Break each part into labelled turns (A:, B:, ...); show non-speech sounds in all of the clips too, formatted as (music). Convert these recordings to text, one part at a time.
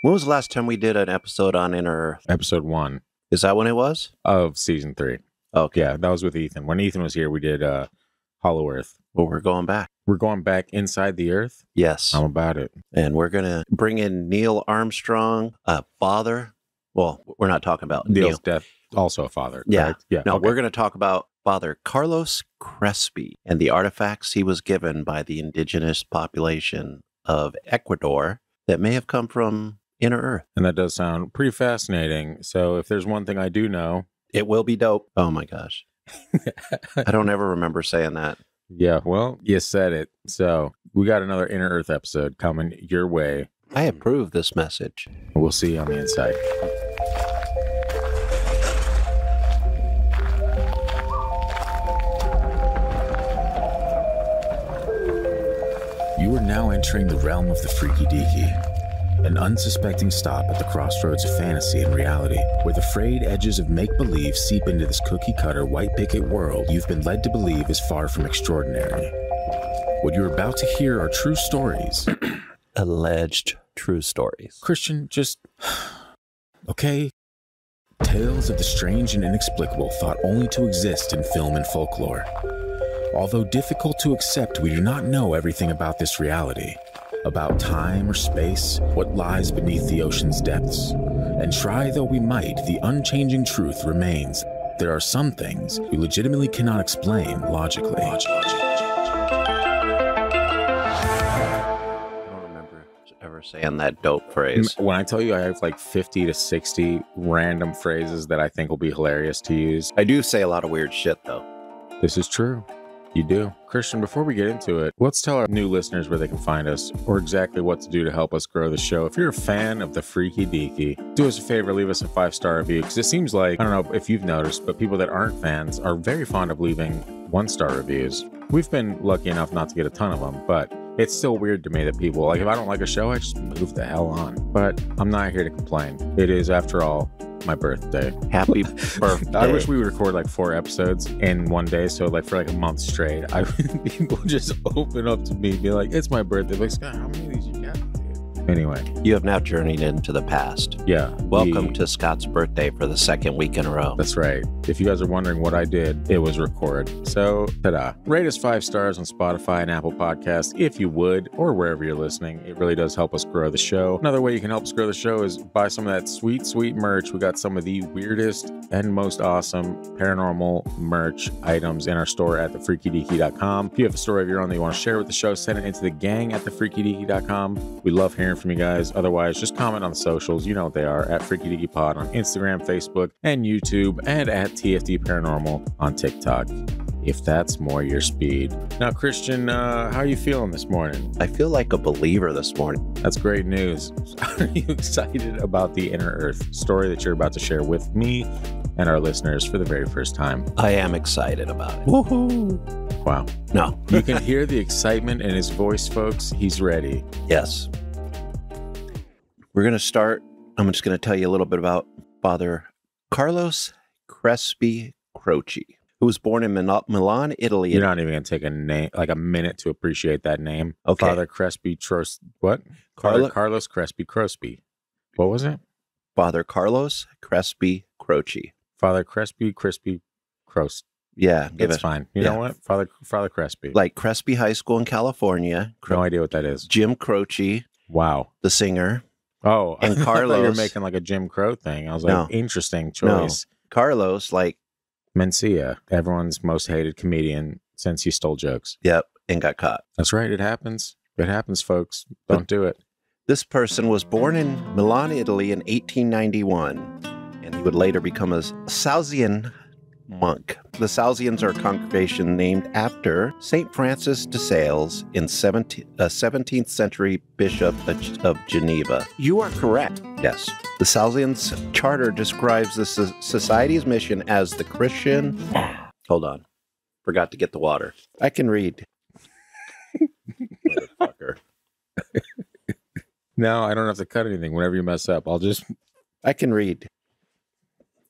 A: When was the last time we did an episode on Inner Earth?
B: Episode one
A: Is that when it was?
B: of season three.
A: Okay.
B: Yeah, that was with Ethan. When Ethan was here, we did uh, Hollow Earth.
A: Well, we're going back.
B: We're going back inside the Earth.
A: Yes.
B: I'm about it.
A: and we're going to bring in Neil Armstrong, a father. Well, we're not talking about Neil.
B: Neil's death, also a father.
A: Yeah.
B: correct? Yeah.
A: No,
B: okay.
A: we're going to talk about Father Carlos Crespi and the artifacts he was given by the indigenous population of Ecuador that may have come from Inner Earth.
B: And that does sound pretty fascinating. So if there's one thing I do know,
A: It will be dope. Oh my gosh. (laughs) I don't ever remember saying that.
B: yeah, well, you said it. So we got another Inner Earth episode coming your way.
A: I approve this message.
B: We'll see you on the inside.
C: You are now entering the realm of the freaky deaky, an unsuspecting stop at the crossroads of fantasy and reality, where the frayed edges of make believe seep into this cookie cutter white picket world you've been led to believe is far from extraordinary. What you're about to hear are true stories. (clears throat)
A: Alleged true stories.
C: Christian, just. (sighs) Okay? Tales of the strange and inexplicable thought only to exist in film and folklore. Although difficult to accept, we do not know everything about this reality. About time or space, what lies beneath the ocean's depths. And try though we might, the unchanging truth remains. There are some things we legitimately cannot explain logically.
A: I don't remember ever saying that dope phrase.
B: When I tell you I have like 50 to 60 random phrases that I think will be hilarious to use,
A: I do say a lot of weird shit though.
B: this is true. You do. Christian, before we get into it, let's tell our new listeners where they can find us or exactly what to do to help us grow the show. If you're a fan of the Freaky Deaky, do us a favor, leave us a five star review because it seems like, I don't know if you've noticed, but people that aren't fans are very fond of leaving one star reviews. We've been lucky enough not to get a ton of them, but it's still weird to me that people, like, if I don't like a show, I just move the hell on. But I'm not here to complain. It is, after all, my birthday.
A: Happy (laughs) birthday.
B: I wish we would record like four episodes in one day. So like for like a month straight, I (laughs) people just open up to me, and be like, "It's my birthday." Like, Scott, how many of these you got? dude?" Anyway,
A: You have now journeyed into the past.
B: yeah.
A: Welcome
B: we-
A: to Scott's birthday for the second week in a row.
B: That's right. If you guys are wondering what I did, it was record. So, ta-da. Rate us five stars on Spotify and Apple Podcasts if you would, or wherever you're listening. It really does help us grow the show. Another way you can help us grow the show is buy some of that sweet, sweet merch. We got some of the weirdest and most awesome paranormal merch items in our store at thefreakydeaky.com. If you have a story of your own that you want to share with the show, send it into the gang at thefreakydeaky.com. We love hearing from you guys. Otherwise, just comment on the socials. You know what they are at Freaky Deaky Pod on Instagram, Facebook, and YouTube, and at TFD Paranormal on TikTok. If that's more your speed. Now, Christian, uh, how are you feeling this morning?
A: I feel like a believer this morning.
B: That's great news. (laughs) Are you excited about the Inner Earth story that you're about to share with me and our listeners for the very first time?
A: I am excited about it. Woohoo!
B: Wow.
A: No.
B: You can (laughs) hear the excitement in his voice, folks. He's ready.
A: Yes. We're going to start. I'm just going to tell you a little bit about Father Carlos Crespi Croce, who was born in Mil- Milan, Italy.
B: You're not even going to take a name, like a minute to appreciate that name.
A: Okay.
B: Father Crespi Tros, what?
A: Carlo-
B: Carlos Crespi Crosby. What was it?
A: Father Carlos Crespi Croce.
B: Father Crespi Crispy Cross.
A: Yeah,
B: It's
A: it
B: fine. You
A: yeah.
B: know what? Father Father Crespi.
A: like Crespi High School in California.
B: no idea what that is.
A: Jim Croce,
B: Wow.
A: the singer.
B: Oh,
A: And (laughs)
B: I thought
A: you're
B: making like a Jim Crow thing. I was like,
A: No.
B: interesting
A: No.
B: choice.
A: Carlos, like,
B: Mencia, everyone's most hated comedian since he stole jokes.
A: yep, and got caught.
B: That's right. It happens. It happens, folks. Don't do it.
A: This person was born in Milan, Italy in 1891, and he would later become a Salesian monk. The Salesians are a congregation named after St. Francis de Sales, in uh, 17, a 17th century bishop of, of Geneva. You are correct. Yes. The Salesians charter describes the so- society's mission as the Christian. Ah. Hold on. Forgot to get the water. I can read. Motherfucker. (laughs)
B: No, I don't have to cut anything. Whenever you mess up, I'll just.
A: I can read.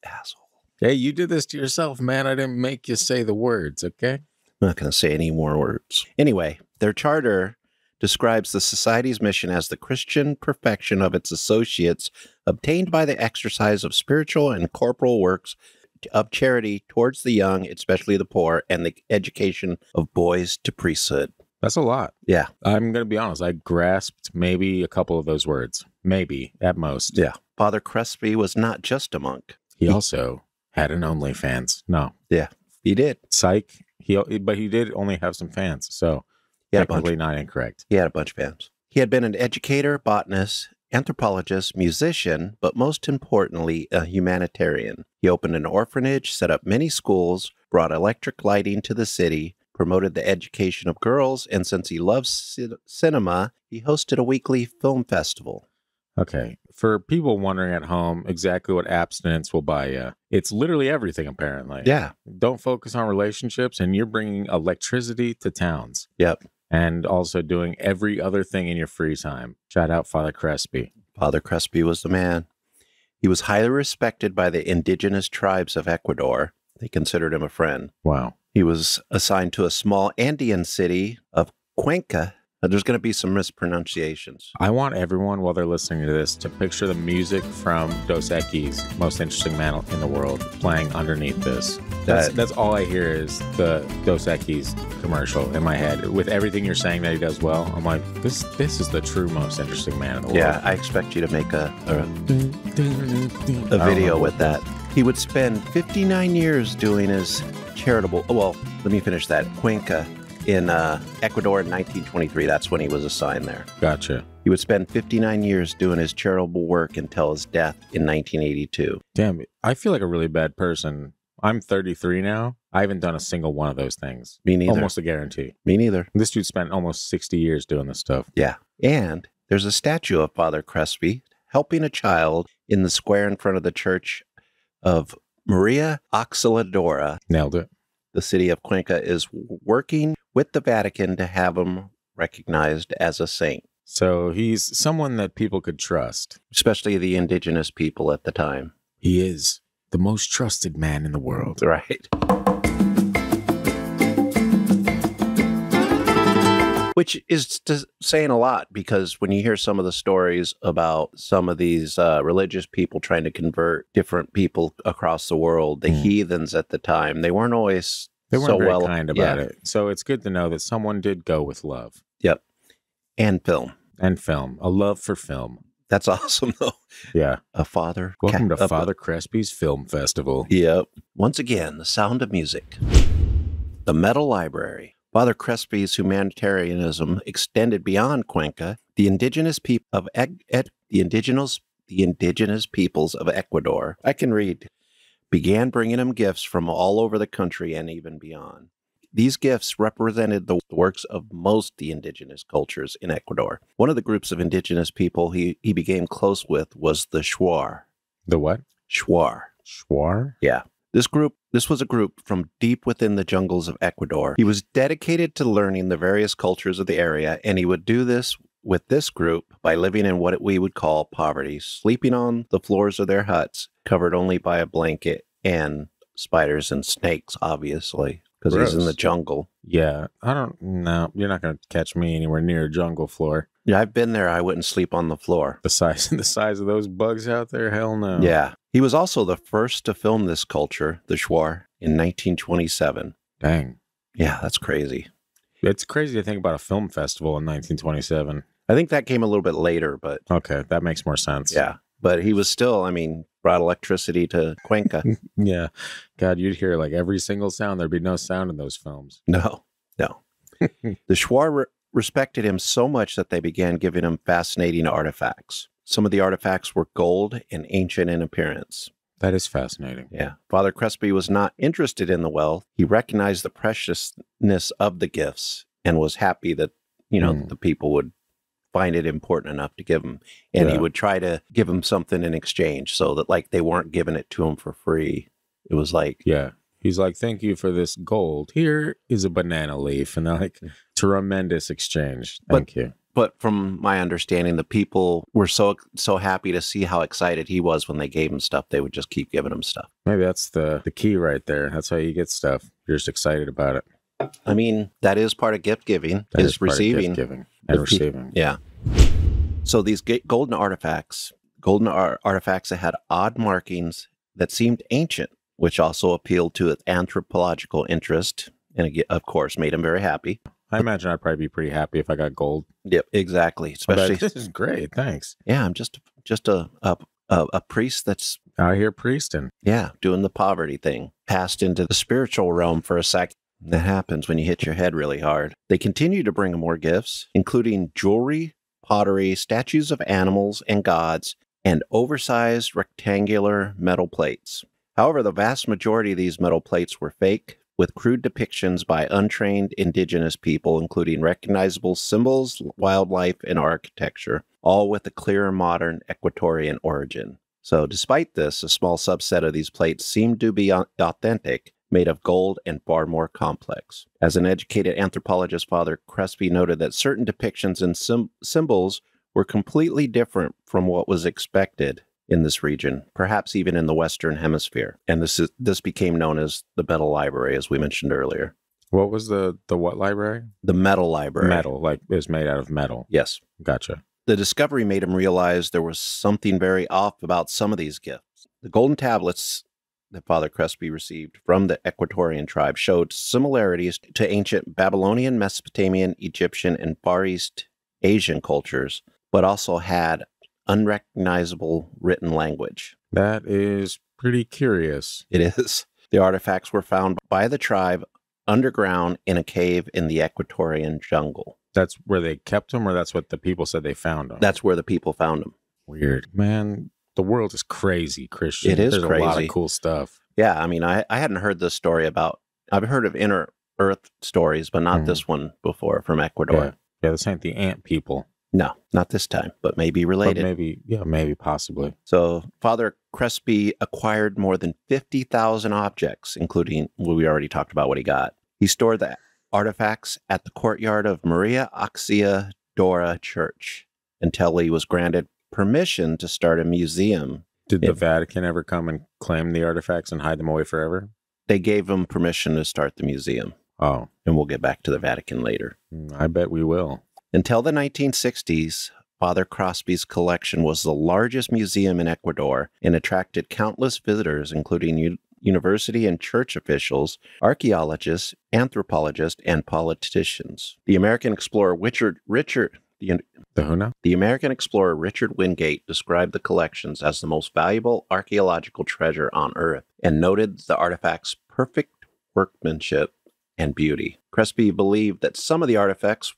A: Asshole.
B: Hey, you did this to yourself, man. I didn't make you say the words, okay?
A: I'm not going to say any more words. Anyway, their charter describes the society's mission as the Christian perfection of its associates, obtained by the exercise of spiritual and corporal works of charity towards the young, especially the poor, and the education of boys to priesthood.
B: That's a lot.
A: Yeah.
B: I'm going to be honest. I grasped maybe a couple of those words, maybe at most.
A: Yeah. Father Crespi was not just a monk.
B: He also had an OnlyFans. No, Yeah,
A: He did.
B: psych. He, but he did only have some fans, so
A: He had a bunch.
B: technically not incorrect.
A: He had a bunch of fans. He had been an educator, botanist, anthropologist, musician, but most importantly, a humanitarian. He opened an orphanage, set up many schools, brought electric lighting to the city, promoted the education of girls, and since he loves ci- cinema, he hosted a weekly film festival.
B: Okay. For people wondering at home exactly what abstinence will buy you, it's literally everything, apparently.
A: Yeah.
B: Don't focus on relationships, and you're bringing electricity to towns.
A: Yep.
B: And also doing every other thing in your free time. Shout out Father Crespi.
A: Father Crespi was the man. He was highly respected by the indigenous tribes of Ecuador. They considered him a friend.
B: Wow.
A: He was assigned to a small Andean city of Cuenca. Uh, There's going to be some mispronunciations.
B: I want everyone, while they're listening to this, to picture the music from Dos Equis, most interesting man in the world, playing underneath this. That's,
A: That-
B: that's all I hear is the Dos Equis commercial in my head. With everything you're saying that he does well, I'm like, this this is the true most interesting man in the world.
A: Yeah, I expect you to make a, a, (laughs)
B: a
A: a video with that. He would spend 59 years doing his charitable. oh, Well, let me finish that. Cuenca in uh, Ecuador in 1923. That's when he was assigned there.
B: Gotcha.
A: He would spend 59 years doing his charitable work until his death in 1982.
B: Damn, I feel like a really bad person. I'm 33 now. I haven't done a single one of those things.
A: Me neither.
B: Almost a guarantee.
A: Me neither.
B: This dude spent almost 60 years doing this stuff.
A: Yeah. And there's a statue of Father Crespi helping a child in the square in front of the church of Maria Auxiliadora.
B: Nailed it.
A: The city of Cuenca is working with the Vatican to have him recognized as a saint,
B: So he's someone that people could trust.
A: especially the indigenous people at the time.
C: He is the most trusted man in the world.
A: Right. Which is saying a lot because when you hear some of the stories about some of these uh, religious people trying to convert different people across the world, the
B: Mm.
A: heathens at the time, they weren't always
B: They weren't
A: so
B: very
A: well
B: kind about
A: yeah,
B: it. So it's good to know that someone did go with love Yep.
A: And film.
B: and film, a love for film.
A: That's (laughs) awesome, though.
B: Yeah.
A: A father.
B: Welcome to Father Crespi's Film Festival.
A: Yep. Once again, the sound of music. The Metal Library. Father Crespi's humanitarianism extended beyond Cuenca. The indigenous people of the indigenous the indigenous peoples of Ecuador. I can read. Began bringing him gifts from all over the country and even beyond. These gifts represented the works of most the indigenous cultures in Ecuador. One of the groups of indigenous people he, he became close with was the Shuar.
B: The what?
A: Shuar.
B: Schwar? Yeah.
A: This group, this was a group from deep within the jungles of Ecuador. He was dedicated to learning the various cultures of the area, and he would do this with this group by living in what we would call poverty, sleeping on the floors of their huts, covered only by a blanket and spiders and snakes, obviously, because he's in the jungle.
B: Yeah. I don't know. You're not going to catch me anywhere near a jungle floor.
A: Yeah, I've been there. I wouldn't sleep on the floor.
B: The size (laughs) the size of those bugs out there, hell no.
A: Yeah. He was also the first to film this culture, the Shuar, in 1927.
B: Dang.
A: Yeah, that's crazy.
B: It's crazy to think about a film festival in 1927.
A: I think that came a little bit later, but
B: Okay, that makes more sense.
A: Yeah. But he was still, I mean, brought electricity to Cuenca. (laughs)
B: Yeah. God, you'd hear like every single sound. There'd be no sound in those films.
A: no, no. (laughs) the Shuar re- respected him so much that they began giving him fascinating artifacts. Some of the artifacts were gold and ancient in appearance.
B: That is fascinating.
A: Yeah. Father Crespi was not interested in the wealth. He recognized the preciousness of the gifts and was happy that, you know,
B: Hmm.
A: the people would find it important enough to give him. And he would try to give him something in exchange so that, like, they weren't giving it to him for free. It was like,
B: Yeah. He's like, thank you for this gold. Here is a banana leaf. And they're like, tremendous exchange.
A: But-
B: Thank you.
A: But from my understanding, the people were so so happy to see how excited he was when they gave him stuff. They would just keep giving him stuff.
B: Maybe that's the, the key right there. That's how you get stuff. You're just excited about it.
A: I mean, that is part of gift giving
B: That
A: is
B: part of gift
A: receiving.
B: giving. and receiving.
A: Yeah. So these golden artifacts, golden ar- artifacts that had odd markings that seemed ancient, which also appealed to its anthropological interest, and of course made him very happy.
B: I imagine I'd probably be pretty happy if I got gold.
A: Yep, exactly. Especially,
B: this is great. Thanks.
A: yeah, I'm just just a a, a a priest that's
B: Out here priesting.
A: yeah doing the poverty thing, passed into the spiritual realm for a sec. That happens when you hit your head really hard. They continue to bring more gifts, including jewelry, pottery, statues of animals and gods, and oversized rectangular metal plates. However, the vast majority of these metal plates were fake, with crude depictions by untrained indigenous people, including recognizable symbols, wildlife, and architecture, all with a clear modern Equatorian origin. So, despite this, a small subset of these plates seemed to be authentic, made of gold and far more complex. As an educated anthropologist, Father Crespi noted that certain depictions and sym- symbols were completely different from what was expected in this region, perhaps even in the Western Hemisphere. And this is this became known as the Metal Library, as we mentioned earlier.
B: What was the the what library?
A: The Metal Library.
B: Metal, like it was made out of metal.
A: Yes.
B: Gotcha.
A: The discovery made him realize there was something very off about some of these gifts. The golden tablets that Father Crespi received from the Equatorian tribe showed similarities to ancient Babylonian, Mesopotamian, Egyptian, and Far East Asian cultures, but also had unrecognizable written language.
B: That is pretty curious.
A: It is. (laughs) The artifacts were found by the tribe underground in a cave in the Equatorian jungle.
B: That's where they kept them, or that's what the people said they found them.
A: That's where the people found them.
B: weird, man. The world is crazy, Christian.
A: It is
B: There's a lot of cool stuff.
A: Yeah, I mean, I, I hadn't heard this story about. I've heard of inner Earth stories, but not
B: Mhm.
A: this one before from Ecuador.
B: Yeah. Yeah, this ain't the ant people,
A: No, not this time, but maybe
B: but
A: related.
B: maybe, yeah, maybe possibly.
A: So, Father Crespi acquired more than 50,000 objects, including, well, we already talked about what he got. He stored the artifacts at the courtyard of Maria Auxia Dora Church until he was granted permission to start a museum.
B: Did the Vatican ever come and claim the artifacts and hide them away forever?
A: They gave him permission to start the museum,
B: Oh,
A: and we'll get back to the Vatican later.
B: mm, I bet we will.
A: Until the 1960s, Father Crosby's collection was the largest museum in Ecuador and attracted countless visitors, including u- university and church officials, archaeologists, anthropologists, and politicians. The American explorer Richard Richard the,
B: The
A: the American explorer Richard Wingate described the collections as the most valuable archaeological treasure on Earth and noted the artifacts' perfect workmanship and beauty. Crespi believed that some of the artifacts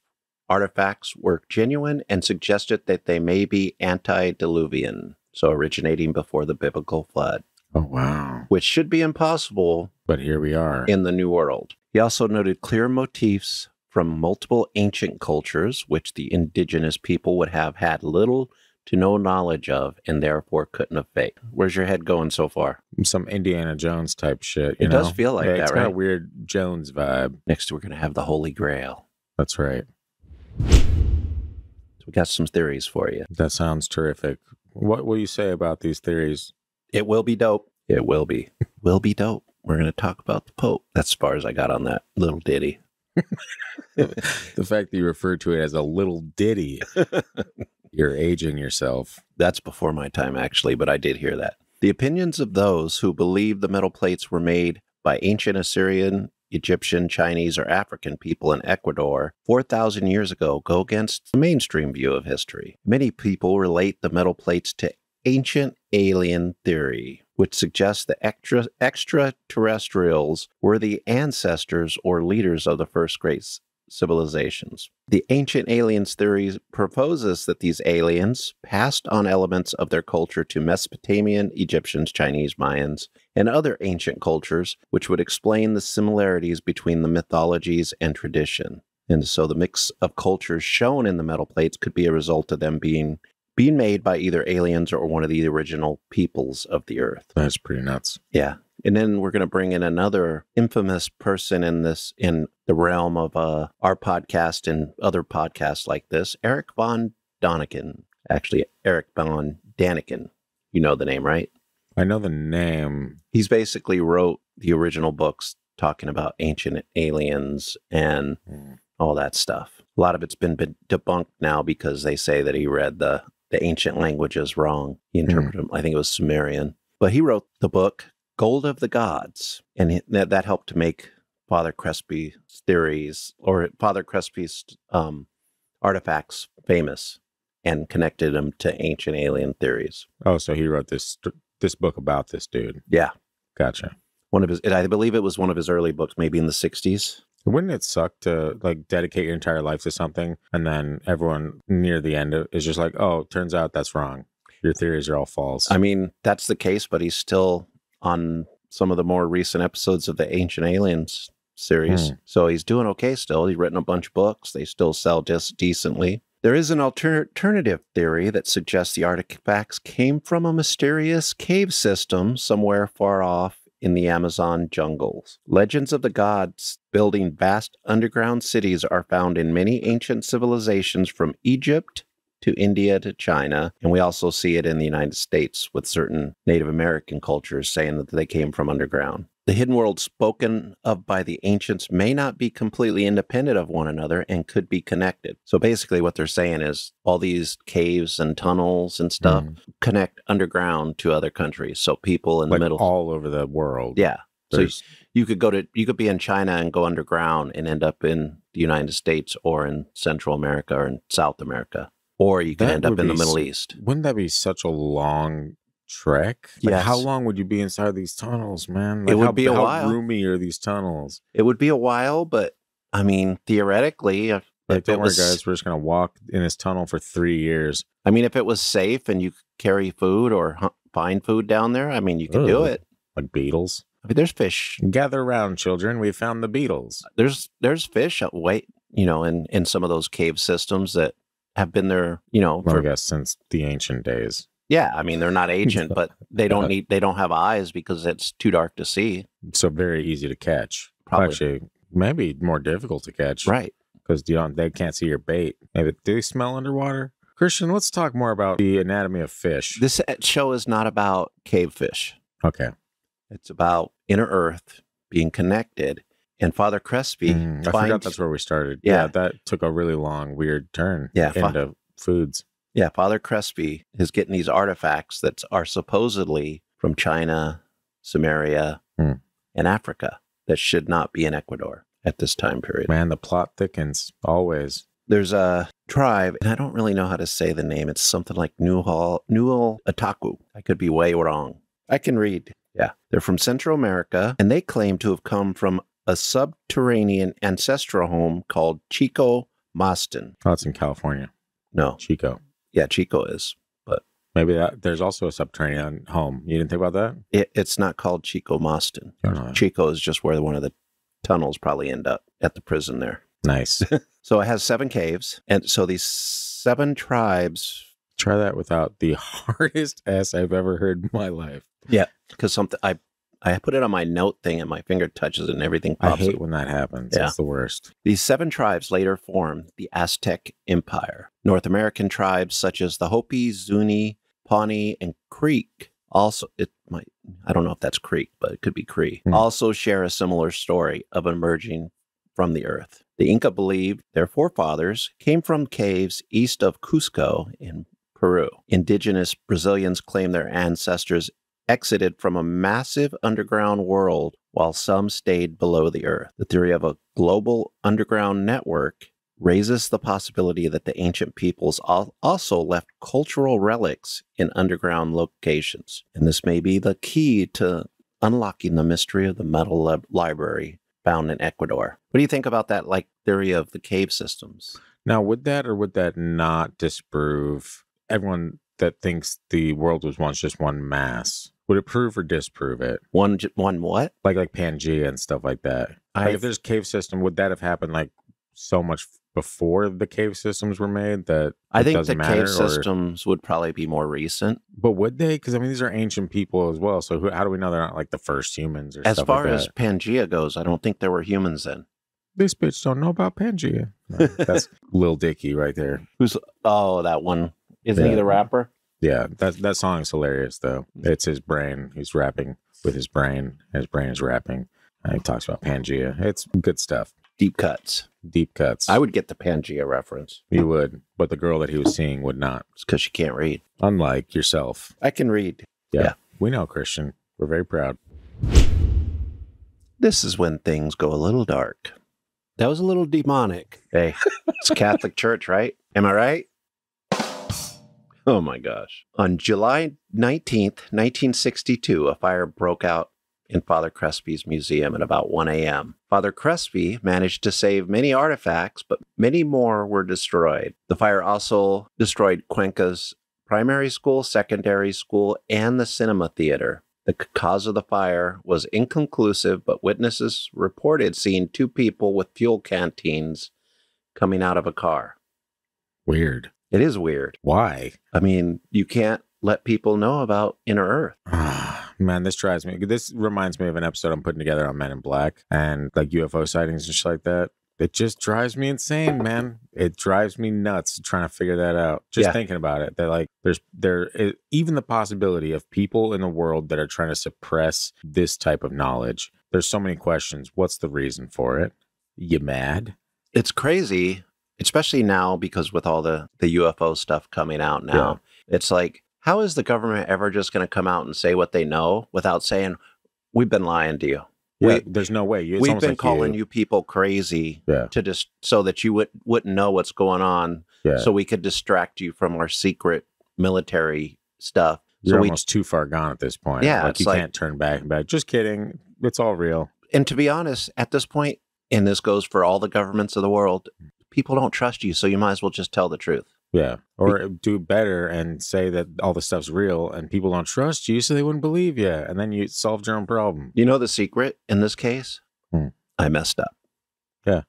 A: artifacts were genuine and suggested that they may be antediluvian, so originating before the biblical flood,
B: Oh, wow.
A: which should be impossible
B: But here we are.
A: in the New World. He also noted clear motifs from multiple ancient cultures, which the indigenous people would have had little to no knowledge of and therefore couldn't have faked. Where's your head going so far?
B: Some Indiana Jones type shit. You
A: It does feel like
B: Yeah,
A: that,
B: It's got a
A: right?
B: weird Jones vibe.
A: Next, we're going to have the Holy Grail.
B: That's right.
A: So we got some theories for you.
B: That sounds terrific. What will you say about these theories?
A: It will be dope. It will be. (laughs) will be dope. We're going to talk about the Pope. That's as far as I got on that little ditty. (laughs)
B: the fact that you refer to it as a little ditty, (laughs) you're aging yourself.
A: That's before my time, actually, but I did hear that. The opinions of those who believe the metal plates were made by ancient Assyrian, Egyptian, Chinese, or African people in Ecuador 4,000 years ago go against the mainstream view of history. Many people relate the metal plates to ancient alien theory, which suggests the extra, extraterrestrials were the ancestors or leaders of the first great civilizations. The ancient aliens theory proposes that these aliens passed on elements of their culture to Mesopotamian, Egyptians, Chinese, Mayans, and other ancient cultures, which would explain the similarities between the mythologies and tradition. And so the mix of cultures shown in the metal plates could be a result of them being being made by either aliens or one of the original peoples of the earth.
B: That's pretty nuts.
A: Yeah. And then we're going to bring in another infamous person in this, in the realm of uh, our podcast and other podcasts like this, Eric von Daniken. Actually, Eric von Daniken. You know the name, right?
B: I know the name.
A: He's basically wrote the original books talking about ancient aliens and
B: Hmm.
A: all that stuff. A lot of it's been, been debunked now because they say that he read the the ancient languages wrong. He interpreted them. I think it was Sumerian, but he wrote the book Gold of the Gods, and that that helped to make Father Crespi's theories or Father Crespi's um, artifacts famous and connected them to ancient alien theories.
B: Oh, so he wrote this this book about this dude.
A: Yeah,
B: Gotcha.
A: one of his. I believe it was one of his early books, maybe in the '60s.
B: Wouldn't it suck to like dedicate your entire life to something and then everyone near the end is just like, oh, turns out that's wrong. Your theories are all false.
A: I mean, that's the case, but he's still on some of the more recent episodes of the Ancient Aliens series.
B: Hmm.
A: So he's doing okay still. He's written a bunch of books. They still sell just decently. There is an alter- alternative theory that suggests the artifacts came from a mysterious cave system somewhere far off in the Amazon jungles. Legends of the gods building vast underground cities are found in many ancient civilizations from Egypt to India to China. And we also see it in the United States with certain Native American cultures saying that they came from underground. The hidden world spoken of by the ancients may not be completely independent of one another and could be connected. So basically, what they're saying is all these caves and tunnels and stuff
B: Mm.
A: connect underground to other countries. So people in
B: like
A: the middle.
B: all over the world.
A: yeah. So you could go to you could be in China and go underground and end up in the United States or in Central America or in South America, or you can
B: That
A: end up in the Middle East.
B: wouldn't that be such a long trek? Like, How long would you be inside these tunnels, man?
A: It would
B: how,
A: be a
B: how
A: while.
B: roomy are these tunnels?
A: It would be a while, but I mean, theoretically, if,
B: Like,
A: if
B: don't worry, guys. We're just gonna walk in this tunnel for three years.
A: I mean, if it was safe and you could carry food or hu- find food down there, I mean, you could do it.
B: Like beetles.
A: I mean, there's fish.
B: Gather around, children. We found the beetles.
A: Uh, there's there's fish wait, you know, in in some of those cave systems that have been there, you know,
B: Well, I guess since the ancient days.
A: Yeah. I mean, they're not (laughs) agent, but they don't need they don't have eyes because it's too dark to see.
B: So very easy to catch.
A: Probably.
B: Actually, maybe more difficult to catch.
A: Right.
B: because you don't they can't see your bait. Maybe do they smell underwater? Christian, let's talk more about the anatomy of fish.
A: This uh, show is not about cave fish.
B: okay,
A: It's about inner Earth being connected. And Father Crespi
B: Mm, I forgot that's where we started.
A: Yeah.
B: Yeah. that took a really long, weird turn.
A: Yeah,
B: into foods.
A: Yeah, Father Crespi is getting these artifacts that are supposedly from China, Sumeria,
B: Hmm.
A: and Africa that should not be in Ecuador at this time period.
B: Man, the plot thickens always.
A: There's a tribe, and I don't really know how to say the name. It's something like Newhall, Newell Ataku. I could be way wrong. I can read. Yeah. They're from Central America, and they claim to have come from a subterranean ancestral home called Chico Maston.
B: Oh, it's in California,
A: No,
B: Chico.
A: Yeah, Chico is.
B: But maybe that there's also a subterranean home. You didn't think about that?
A: It, it's not called Chico Maston.
B: You oh, don't know that.
A: Chico is just where one of the tunnels probably end up at the prison there.
B: Nice. (laughs)
A: So it has seven caves. And so these seven tribes,
B: Try that without the (laughs) hardest S I've ever heard in my life. Yeah.
A: Because something I I put it on my note thing and my finger touches it and everything pops.
B: I hate
A: up.
B: when that happens.
A: Yeah.
B: It's the worst.
A: These seven tribes later formed the Aztec Empire. North American tribes such as the Hopi, Zuni, Pawnee, and Creek also it might I don't know if that's Creek, but it could be Cree.
B: Hmm.
A: Also share a similar story of emerging from the earth. The Inca believed their forefathers came from caves east of Cusco in Peru. Indigenous Brazilians claim their ancestors exited from a massive underground world while some stayed below the earth. The theory of a global underground network raises the possibility that the ancient peoples also left cultural relics in underground locations. And this may be the key to unlocking the mystery of the metal lib- library found in Ecuador. What do you think about that like theory of the cave systems?
B: Now, would that or would that not disprove everyone that thinks the world was once just one mass? Would it prove or disprove it?
A: One one what?
B: Like like Pangea and stuff like that. Like if there's cave system, would that have happened like so much before the cave systems were made that
A: I think the
B: doesn't
A: cave
B: or-
A: systems would probably be more recent.
B: but would they? Because I mean, these are ancient people as well. So who, how do we know they're not like the first humans or
A: As far
B: like
A: as? Pangea goes, I don't think there were humans then.
B: this bitch don't know about Pangea. No, that's (laughs) Lil Dicky right there.
A: Who's oh that one? Isn't he the rapper?
B: Yeah, that that song is hilarious though. Mm. It's his brain. He's rapping with his brain. His brain is rapping. And he talks about Pangea. It's good stuff.
A: Deep cuts.
B: deep cuts.
A: I would get the Pangea reference.
B: you would, but the girl that he was seeing would not.
A: It's because she can't read.
B: Unlike yourself.
A: I can read.
B: Yeah.
A: Yeah.
B: We know, Christian. We're very proud.
A: This is when things go a little dark.
D: That was a little demonic.
A: Hey, it's Catholic (laughs) Church, right? Am I right? Oh my gosh. On July 19th, 1962, a fire broke out in Father Crespi's museum at about 1 a.m. Father Crespi managed to save many artifacts, but many more were destroyed. The fire also destroyed Cuenca's primary school, secondary school, and the cinema theater. The cause of the fire was inconclusive, but witnesses reported seeing two people with fuel canteens coming out of a car.
B: Weird.
A: It is weird.
B: Why?
A: I mean, you can't let people know about inner earth. (sighs)
B: Man, this drives me. This reminds me of an episode I'm putting together on Men in Black and like UFO sightings and shit like that. It just drives me insane, man. It drives me nuts trying to figure that out. Just
A: Yeah.
B: thinking about it, that like there's there is, even the possibility of people in the world that are trying to suppress this type of knowledge. There's so many questions. What's the reason for it? You mad?
A: It's crazy, especially now because with all the, the UFO stuff coming out now. It's like, how is the government ever just going to come out and say what they know without saying, we've been lying to you?
B: Yeah,
A: We-
B: there's no way. It's
A: We've been
B: like
A: calling you people crazy
B: Yeah.
A: to just so that you would, wouldn't know what's going on
B: Yeah.
A: so we could distract you from our secret military stuff.
B: You're
A: so we
B: almost too far gone at this point.
A: Yeah,
B: like you
A: like-
B: can't turn back and back. Just kidding. It's all real.
A: and to be honest, at this point, and this goes for all the governments of the world, people don't trust you, so you might as well just tell the truth.
B: Yeah. Or do better and say that all the stuff's real and people don't trust you, so they wouldn't believe you. And then you solved your own problem.
A: You know the secret in this case?
B: Hmm.
A: I messed up.
B: Yeah.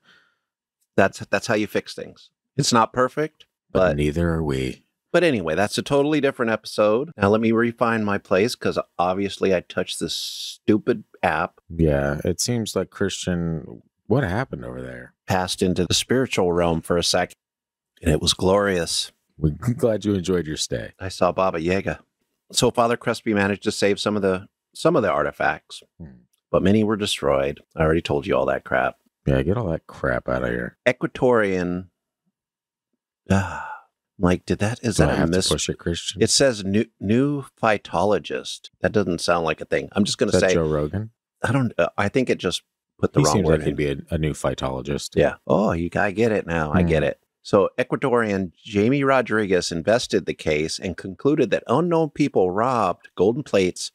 A: That's that's how you fix things. It's not perfect,
B: But,
A: but
B: neither are we.
A: but anyway, that's a totally different episode. Now let me refine my place because obviously I touched this stupid app,
B: Yeah. It seems like Christian. What happened over there?
A: passed into the spiritual realm for a second, and it was glorious.
B: We're glad you enjoyed your stay.
A: I saw Baba Yaga. So Father Crespi managed to save some of the some of the artifacts,
B: Hmm.
A: but many were destroyed. I already told you all that crap.
B: Yeah. Get all that crap out of here.
A: Equatorian. Ah, like, did that is
B: Do I
A: that a mis?
B: push it, Christian?
A: It says new new phytologist. That doesn't sound like a thing. I'm just going to say
B: Joe Rogan?
A: I don't. Uh, I think it just put the
B: He
A: wrong
B: seems
A: word
B: like he'd be a, a new phytologist.
A: Yeah. Oh, you I get it now. I
B: Hmm.
A: get it. So Ecuadorian Jamie Rodriguez invested the case and concluded that unknown people robbed golden plates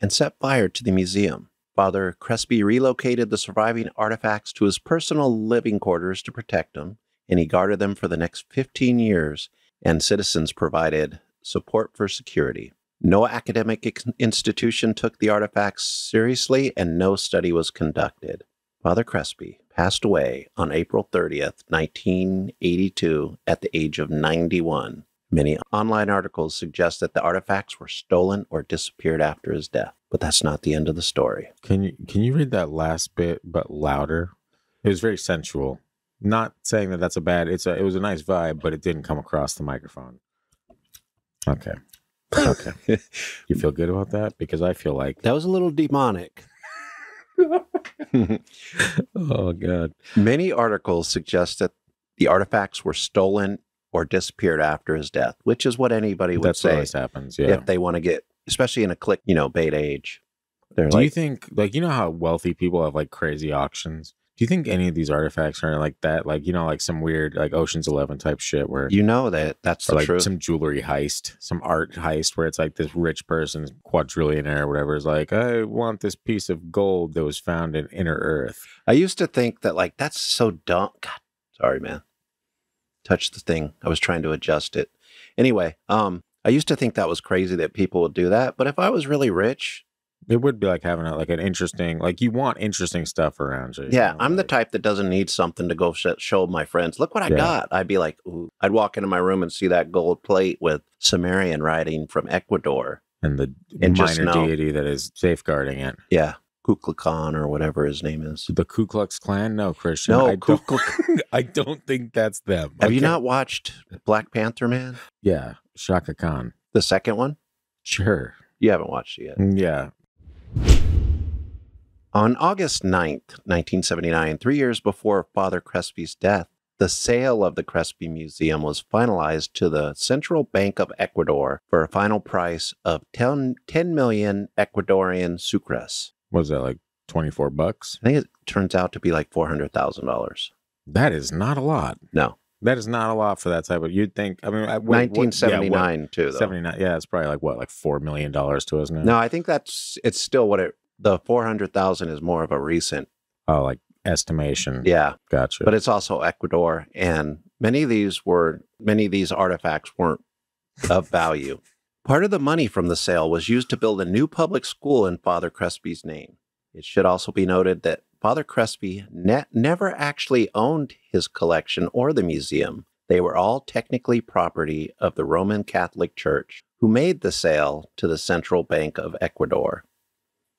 A: and set fire to the museum. Father Crespi relocated the surviving artifacts to his personal living quarters to protect them, and he guarded them for the next 15 years, and citizens provided support for security. No academic institution took the artifacts seriously, and no study was conducted. Father Crespi passed away on April 30th, 1982, at the age of 91. Many online articles suggest that the artifacts were stolen or disappeared after his death, but that's not the end of the story.
B: Can you can you read that last bit but louder? It was very sensual. Not saying that that's a bad. It's a. It was a nice vibe, but it didn't come across the microphone. Okay. Okay. (laughs) you feel good about that because I feel like.
D: That was a little demonic. (laughs)
B: Oh God.
A: Many articles suggest that the artifacts were stolen or disappeared after his death, which is what anybody would
B: That's
A: say
B: happens. Yeah.
A: if they want to get, especially in a click, you know, bait age. They're
B: Do you think like you know how wealthy people have like crazy auctions? Do you think any of these artifacts are like that? Like you know, like some weird like Ocean's Eleven type shit where
A: you know that that's the
B: like
A: truth.
B: some jewelry heist, some art heist where it's like this rich person, quadrillionaire or whatever, is like, I want this piece of gold that was found in inner earth.
A: I used to think that like that's so dumb. God, sorry, man. Touch the thing. I was trying to adjust it. Anyway, um, I used to think that was crazy that people would do that. But if I was really rich,
B: It would be like having a, like an interesting, like you want interesting stuff around you. you
A: yeah,
B: know,
A: I'm the type that doesn't need something to go sh- show my friends. Look what I
B: Yeah.
A: got. I'd be like, Ooh. I'd walk into my room and see that gold plate with Sumerian writing from Ecuador.
B: and the
A: and
B: minor
A: know-
B: deity that is safeguarding it.
A: Yeah, Kukulkan Khan or whatever his name is.
B: The Ku Klux Klan? No, Christian.
A: No,
B: I
A: Ku
B: don't, (laughs) I don't think that's them.
A: Have you not watched Black Panther, man?
B: Yeah, Chaka Khan.
A: The second one?
B: Sure.
A: You haven't watched it yet.
B: Mm, Yeah.
A: On August 9th, 1979, three years before Father Crespi's death, the sale of the Crespi Museum was finalized to the Central Bank of Ecuador for a final price of 10, 10 million Ecuadorian sucres.
B: What was that like 24 bucks?
A: I think it turns out to be like $400,000.
B: That is not a lot.
A: No,
B: That is not a lot for that type of. You'd think. I mean, what- what- yeah, what-
A: 1979 too, though.
B: 79. Yeah, it's probably like what, like $4 million to us now?
A: No, I think that's, it's still what it, the 400,000 is more of a recent,
B: Oh, like estimation.
A: yeah.
B: Gotcha.
A: but it's also Ecuador, and many of these were many of these artifacts weren't of value. Part of the money from the sale was used to build a new public school in Father Crespi's name. It should also be noted that Father Crespi ne- never actually owned his collection or the museum. They were all technically property of the Roman Catholic Church, who made the sale to the Central Bank of Ecuador.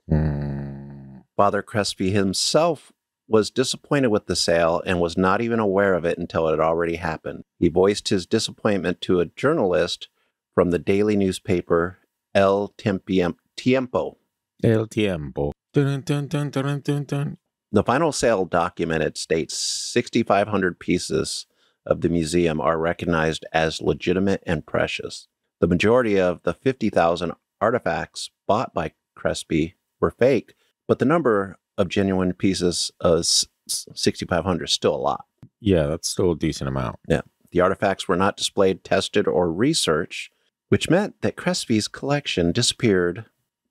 B: Hmm.
A: Father Crespi himself was disappointed with the sale and was not even aware of it until it had already happened. He voiced his disappointment to a journalist from the daily newspaper El Tiempo.
B: El tiempo. Dun, dun, dun, dun, dun, dun.
A: The final sale documented states 6,500 pieces of the museum are recognized as legitimate and precious. The majority of the 50,000 artifacts bought by Crespi were fake, but the number of genuine pieces of s- s- 6,500 is still a lot.
B: Yeah, that's still a decent amount. Yeah.
A: The artifacts were not displayed, tested, or researched, which meant that Crespi's collection disappeared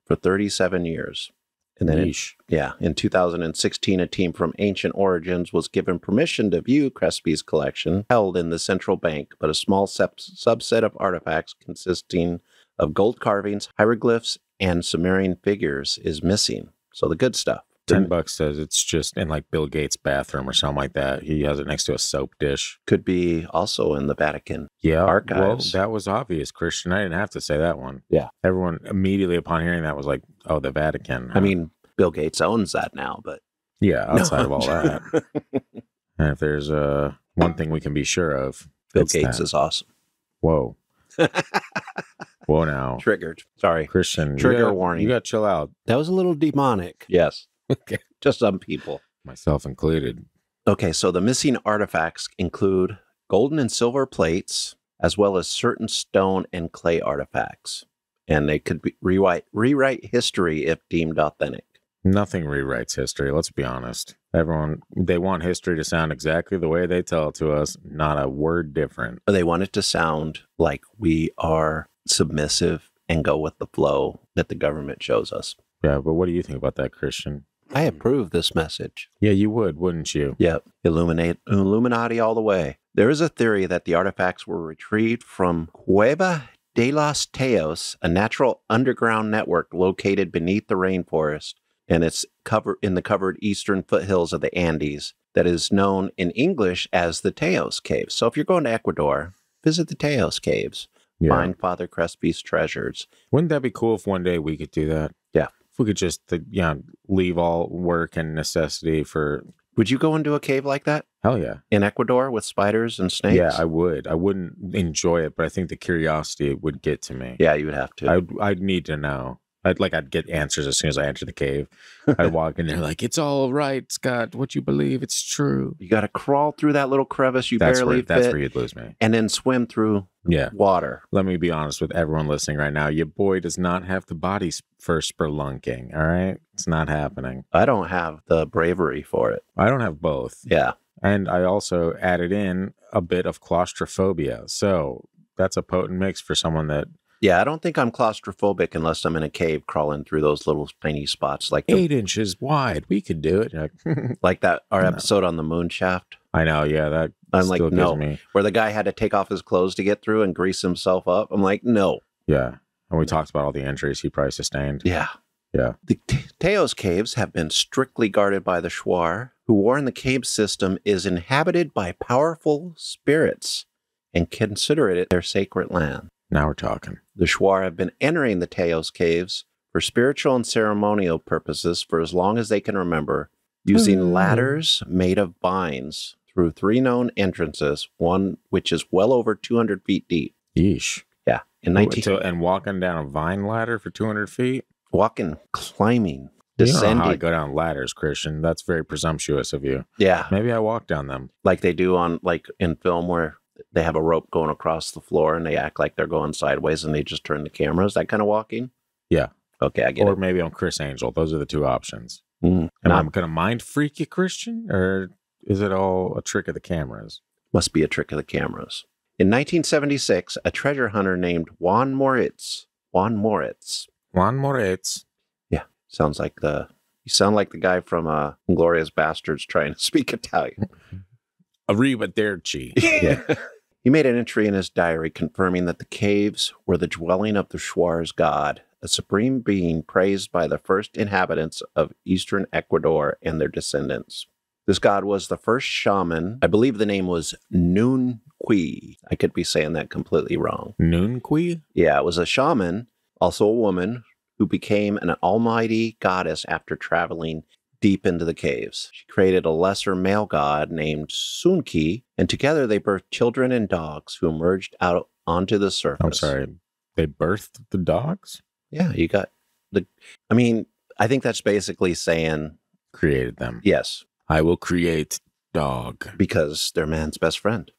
A: for 37 years. And then, in, yeah, in 2016, a team from Ancient Origins was given permission to view Crespi's collection held in the central bank, but a small sub- subset of artifacts consisting of gold carvings, hieroglyphs, and Sumerian figures is missing. So the good stuff.
B: Ten bucks says it's just in like Bill Gates' bathroom or something like that. He has it next to a soap dish.
A: could be also in the Vatican.
B: Yeah,
A: Archives.
B: Well, that was obvious, Christian. I didn't have to say that one.
A: Yeah.
B: everyone immediately upon hearing that was like, "Oh, the Vatican."
A: I mean, Bill Gates owns that now, but
B: yeah. (laughs) Outside
A: No.
B: of all that, (laughs) and if there's uh, one thing we can be sure of,
A: Bill Gates
B: that.
A: is awesome.
B: Whoa, (laughs) whoa! Now,
A: Triggered. Sorry.
B: Christian, you
A: Trigger
B: gotta-
A: warning.
B: You got to chill out,
D: That was a little demonic.
A: Yes.
B: Okay. (laughs)
A: Just some people.
B: myself included.
A: Okay, so the missing artifacts include golden and silver plates, as well as certain stone and clay artifacts. And they could be rewrite, rewrite history if deemed authentic.
B: Nothing rewrites history. Let's be honest. Everyone they want history to sound exactly the way they tell it to us, not a word different.
A: They want it to sound like we are submissive and go with the flow that the government shows us.
B: Yeah, but what do you think about that, Christian?
D: I approve this message.
B: Yeah, you would, wouldn't you?
A: Yep. Illuminate Illuminati all the way. There is a theory that the artifacts were retrieved from Cueva de los Tayos, a natural underground network located beneath the rainforest, and it's covered in the covered eastern foothills of the Andes that is known in English as the Tayos Caves. So if you're going to Ecuador, visit the Tayos Caves.
B: Yeah.
A: Find Father Crespi's treasures.
B: Wouldn't that be cool if one day we could do that?
A: Yeah.
B: If we could just, uh, you know, leave all work and necessity for
A: Would you go into a cave like that
B: hell yeah.
A: in Ecuador with spiders and snakes?
B: Yeah, I would. I wouldn't enjoy it, but I think the curiosity would get to me.
A: yeah, you would have to.
B: I'd, I'd need to know. I'd like I'd get answers as soon as I enter the cave. (laughs) I'd walk in there like it's all right, Scott. What you believe, it's true.
A: You got to crawl through that little crevice you
B: That's
A: barely
B: where that's
A: fit,
B: where you'd lose me.
A: and then swim through
B: Yeah.
A: water.
B: Let me be honest with everyone listening right now. Your boy does not have the body for spelunking. All right, it's not happening.
A: I don't have the bravery for it.
B: I don't have both,
A: Yeah,
B: and I also added in a bit of claustrophobia. So that's a potent mix for someone that
A: yeah. I don't think I'm claustrophobic unless I'm in a cave crawling through those little tiny spots, like the,
B: eight inches wide. We could do it. Like, (laughs)
A: like that our
B: No.
A: episode on the moon shaft,
B: I know. Yeah, that
A: I'm like,
B: still
A: no.
B: me.
A: where the guy had to take off his clothes to get through and grease himself up. I'm like, no.
B: Yeah, and we talked about all the injuries he probably sustained.
A: Yeah.
B: Yeah.
A: The Tayos caves have been strictly guarded by the Shuar, who warn the cave system is inhabited by powerful spirits and consider it their sacred land.
B: Now we're talking.
A: The Shuar have been entering the Tayos caves for spiritual and ceremonial purposes for as long as they can remember, using
B: Hmm.
A: ladders made of vines through three known entrances, one which is well over 200 feet deep.
B: Yeesh.
A: Yeah. In 19,
B: So- and walking down a vine ladder for 200 feet.
A: walking, climbing.
B: You know how I
A: descending.
B: go down ladders, Christian. That's very presumptuous of you.
A: Yeah,
B: Maybe I walk down them.
A: like they do on like in film where they have a rope going across the floor and they act like they're going sideways and they just turn the cameras. That kind of walking.
B: Yeah.
A: Okay, I get
B: Or
A: it.
B: Or maybe I'm Criss Angel. Those are the two options.
A: Mm,
B: Am I
A: not-
B: going to mind freak you, Christian? Or is it all a trick of the cameras?
A: must be a trick of the cameras. In 1976, a treasure hunter named Juan Moritz. Juan Moritz.
B: Juan Moritz.
A: Yeah, sounds like the you sound like the guy from uh Glorious Bastards trying to (laughs) speak Italian. (laughs)
B: Arrivederci. (laughs)
A: Yeah. he made an entry in his diary confirming that the caves were the dwelling of the Shuar's god, a supreme being praised by the first inhabitants of eastern Ecuador and their descendants. This god was the first shaman. I believe the name was Noon Kui. I could be saying that completely wrong.
B: Noonqui?
A: Yeah, it was a shaman, also a woman, who became an almighty goddess after traveling deep into the caves. She created a lesser male god named Sunki, and together they birthed children and dogs who emerged out onto the surface.
B: I'm sorry. They birthed the dogs?
A: Yeah, you got the. I mean, I think that's basically saying
B: Created them.
A: yes,
B: I will create dog.
A: because they're man's best friend.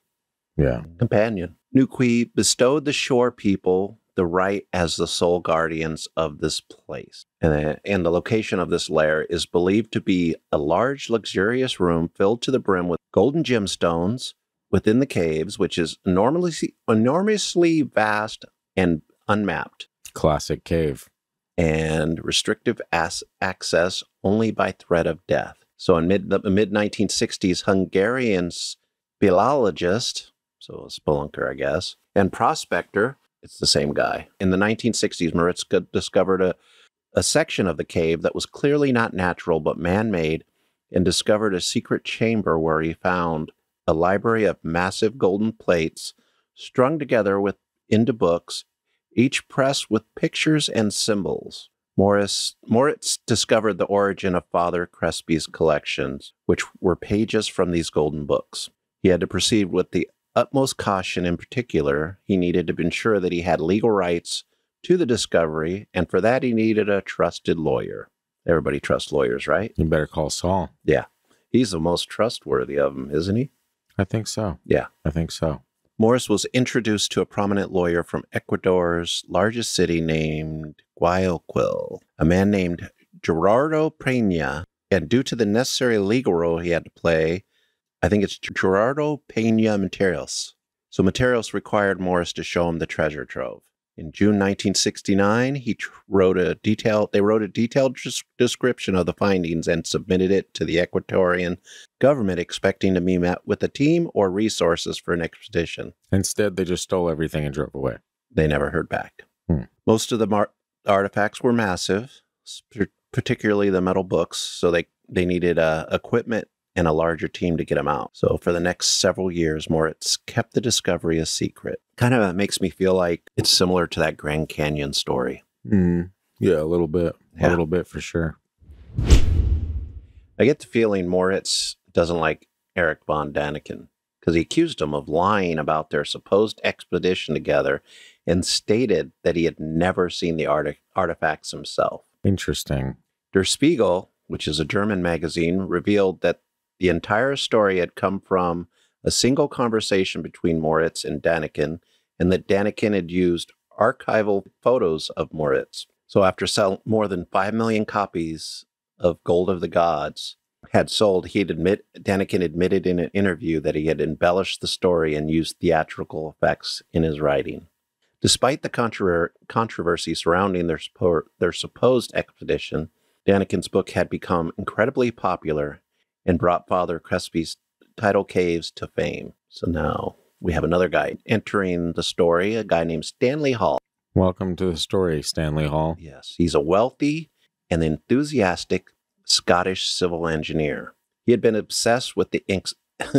B: Yeah.
A: companion. Nukui bestowed the Shuar people the right as the sole guardians of this place. And, the- and the location of this lair is believed to be a large, luxurious room filled to the brim with golden gemstones within the caves, which is enormously, enormously vast and unmapped,
B: Classic cave.
A: and restrictive access only by threat of death. So in mid the mid 1960s, Hungarian speleologist, so a spelunker, I guess, and prospector, it's the same guy. In the 1960s, Moritz g- discovered a, a section of the cave that was clearly not natural but man made and discovered a secret chamber where he found a library of massive golden plates strung together with into books, each pressed with pictures and symbols. Morris, Moritz discovered the origin of Father Crespi's collections, which were pages from these golden books. He had to proceed with the utmost caution in particular. He needed to ensure that he had legal rights to the discovery, and for that he needed a trusted lawyer. Everybody trusts lawyers, right?
B: You better call Saul. Yeah.
A: He's the most trustworthy of them, isn't he?
B: I think so.
A: Yeah.
B: I think so.
A: Morris was introduced to a prominent lawyer from Ecuador's largest city named Guayaquil, a man named Gerardo Peña. And due to the necessary legal role he had to play, I think it's Gerardo Peña Mateos. So Mateos required Morris to show him the treasure trove. In June 1969, he tr- wrote a detailed. They wrote a detailed des- description of the findings and submitted it to the Ecuadorian government, expecting to be met with a team or resources for an expedition.
B: Instead, they just stole everything and drove away.
A: They never heard back.
B: Hmm.
A: Most of the mar- artifacts were massive, particularly the metal books. So they they needed uh, equipment and a larger team to get them out. So for the next several years, Moritz kept the discovery a secret. Kind of makes me feel like it's similar to that Grand Canyon story.
B: Mm. Yeah, a little bit.
A: Yeah.
B: A little bit for sure.
A: I get the feeling Moritz doesn't like Erich von Daniken because he accused him of lying about their supposed expedition together and stated that he had never seen the arti- artifacts himself.
B: Interesting.
A: Der Spiegel, which is a German magazine, revealed that the entire story had come from a single conversation between Moritz and Daniken, and that Daniken had used archival photos of Moritz. So, after selling more than 5 million copies of Gold of the Gods had sold, he'd admit, Daniken admitted in an interview that he had embellished the story and used theatrical effects in his writing. Despite the controver- controversy surrounding their, suppo- their supposed expedition, Daniken's book had become incredibly popular and brought Father Crespi's Tayos caves to fame. So now we have another guy entering the story, a guy named Stanley Hall.
B: Welcome to the story, Stanley Hall.
A: Yes, he's a wealthy and enthusiastic Scottish civil engineer. He had been obsessed with the inks (laughs)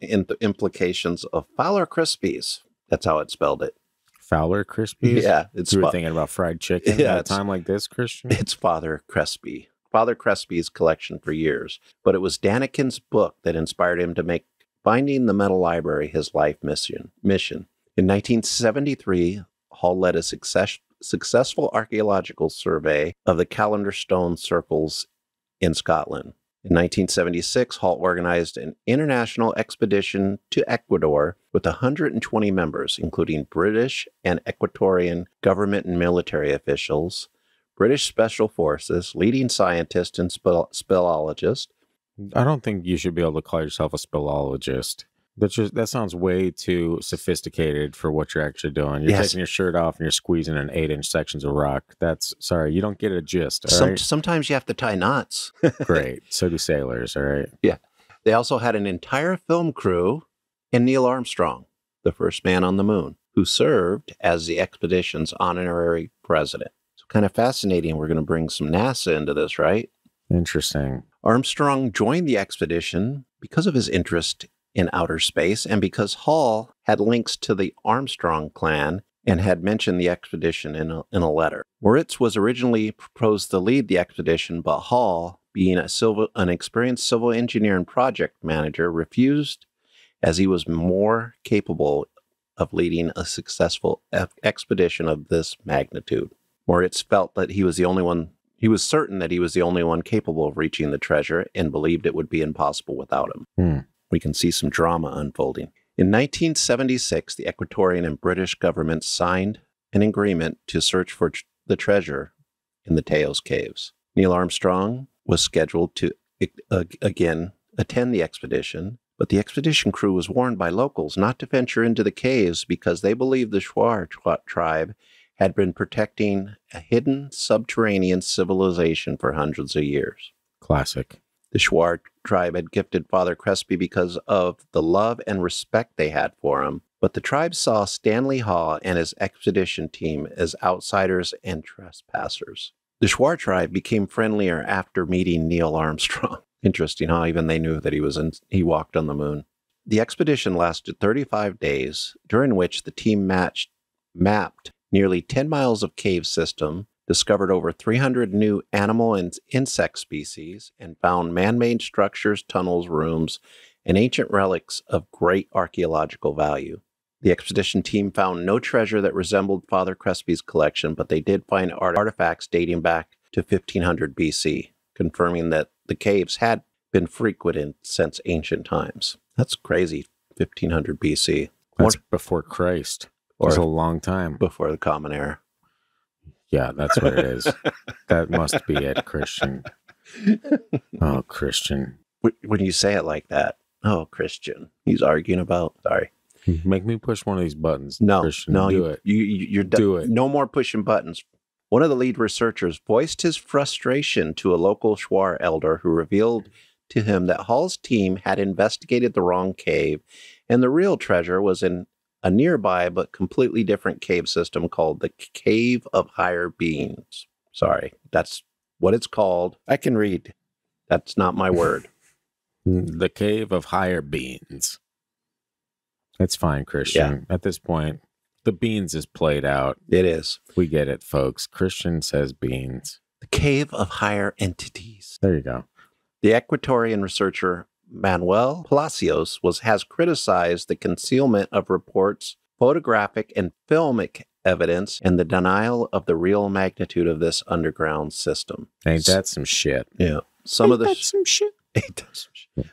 A: in the implications of Fowler Crispies. That's how it spelled it.
B: Fowler Crispies?
A: Yeah, it's
B: You were thinking about fried chicken (laughs)
A: Yeah,
B: at a time like this, Christian?
A: It's Father Crespi. Father Crespi's collection for years, but it was Daniken's book that inspired him to make finding the metal library his life mission. Mission. In 1973, Hall led a success, successful archaeological survey of the Calendar Stone circles in Scotland. In 1976, Hall organized an international expedition to Ecuador with 120 members, including British and Ecuadorian government and military officials, British special forces, leading scientist and spell- speleologists,
B: I don't think you should be able to call yourself a speleologist. That's just that sounds way too sophisticated for what you're actually doing. You're
A: Yes.
B: taking your shirt off and you're squeezing an eight inch sections of rock. That's sorry, you don't get a gist.
A: Some,
B: right?
A: Sometimes you have to tie knots. (laughs)
B: Great. So do sailors, all right. Yeah.
A: They also had an entire film crew and Neil Armstrong, the first man on the moon, who served as the expedition's honorary president. Kind of fascinating. We're going to bring some NASA into this, right?
B: Interesting.
A: Armstrong joined the expedition because of his interest in outer space and because Hall had links to the Armstrong clan and had mentioned the expedition in a, in a letter. Moritz was originally proposed to lead the expedition, but Hall, being a civil, an experienced civil engineer and project manager, refused as he was more capable of leading a successful expedition of this magnitude. Moritz felt that he was the only one he was certain that he was the only one capable of reaching the treasure and believed it would be impossible without him.
B: Hmm.
A: We can see some drama unfolding. In 1976, the Ecuadorian and British governments signed an agreement to search for tr- the treasure in the Tayos Caves. Neil Armstrong was scheduled to uh, again attend the expedition, but the expedition crew was warned by locals not to venture into the caves because they believed the Shuar tri- tribe had been protecting a hidden subterranean civilization for hundreds of years.
B: Classic.
A: The Shuar tribe had gifted Father Crespi because of the love and respect they had for him, but the tribe saw Stanley Hall and his expedition team as outsiders and trespassers. The Shuar tribe became friendlier after meeting Neil Armstrong. (laughs) Interesting, huh? Even they knew that he was in, he walked on the moon. The expedition lasted 35 days, during which the team matched, mapped nearly 10 miles of cave system, discovered over 300 new animal and insect species, and found man made structures, tunnels, rooms, and ancient relics of great archaeological value. The expedition team found no treasure that resembled Father Crespi's collection, but they did find art- artifacts dating back to 1500 BC, confirming that the caves had been frequented since ancient times. That's crazy, 1500 BC,
B: That's before Christ.
A: Or
B: That's a long time.
A: before the Common Era.
B: Yeah, that's what it is. (laughs) that must be it, Christian. Oh, Christian.
A: When you say it like that, oh, Christian, he's arguing about. Sorry,
B: Make me push one of these buttons.
A: no,
B: Christian.
A: no,
B: do
A: you,
B: it.
A: You, you, you're do-
B: Do it.
A: No more pushing buttons. One of the lead researchers voiced his frustration to a local Shuar elder who revealed to him that Hall's team had investigated the wrong cave, and the real treasure was in a nearby but completely different cave system called the Cave of Higher Beings. Sorry, that's what it's called. I can read. That's not my word. (laughs)
B: The cave of higher beans. It's fine, Christian. At this point, the beans is played out.
A: It is
B: We get it, folks. Christian says beans.
A: the Cave of Higher Entities.
B: There you go.
A: The Equatorian researcher Manuel Palacios was has criticized the concealment of reports, photographic and filmic evidence, and the denial of the real magnitude of this underground system.
B: Ain't that some shit?
A: Yeah. Some of the (laughs)
B: Ain't that some shit.
A: It does.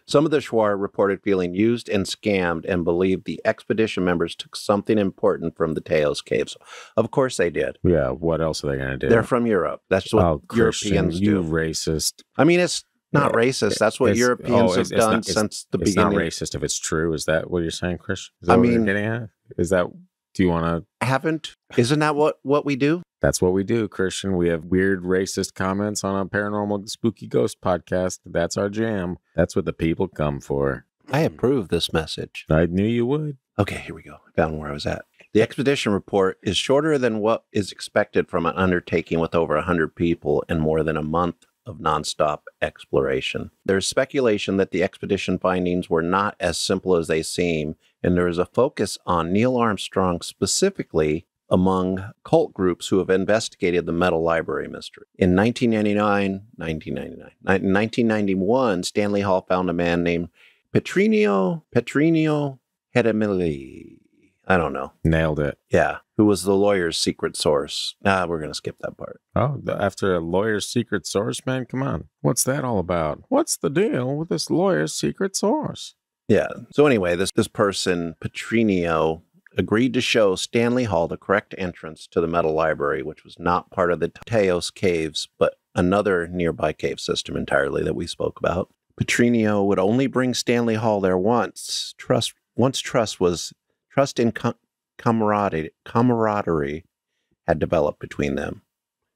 A: Some of the Shuar reported feeling used and scammed and believed the expedition members took something important from the Tayos caves. Of course they did.
B: Yeah, what else are they going to do?
A: They're from Europe. That's what
B: oh, Christian,
A: Europeans
B: you
A: do.
B: racist.
A: I mean, it's not
B: Yeah,
A: racist. That's what
B: it's-
A: Europeans
B: oh,
A: have
B: it's- it's
A: done
B: not-
A: since the beginning.
B: it's not racist if it's true. Is that what you're saying, Christian? Is that
A: I mean-
B: getting at? Is that, do you want to?
A: Haven't? Isn't that what what we do?
B: That's what we do, Christian. We have weird racist comments on a paranormal spooky ghost podcast. That's our jam. That's what the people come for.
A: I approve this message.
B: I knew you would.
A: Okay, here we go. I found where I was at. The expedition report is shorter than what is expected from an undertaking with over 100 people and more than a month of nonstop exploration. There's speculation that the expedition findings were not as simple as they seem, and there is a focus on Neil Armstrong specifically among cult groups who have investigated the metal library mystery. In 1999, 1999, 1991, Stanley Hall found a man named Petrinio Petrinio Hedemili. I don't know.
B: Nailed it.
A: Yeah. Who was the lawyer's secret source? Ah, we're going to skip that part.
B: Oh, the, after a lawyer's secret source, man, come on. What's that all about? What's the deal with this lawyer's secret source?
A: Yeah. So anyway, this this person, Petrinio, agreed to show Stanley Hall the correct entrance to the metal library, which was not part of the Tayos caves, but another nearby cave system entirely that we spoke about. Petrinio would only bring Stanley Hall there once. Trust once trust was trust and com- camaraderie, camaraderie had developed between them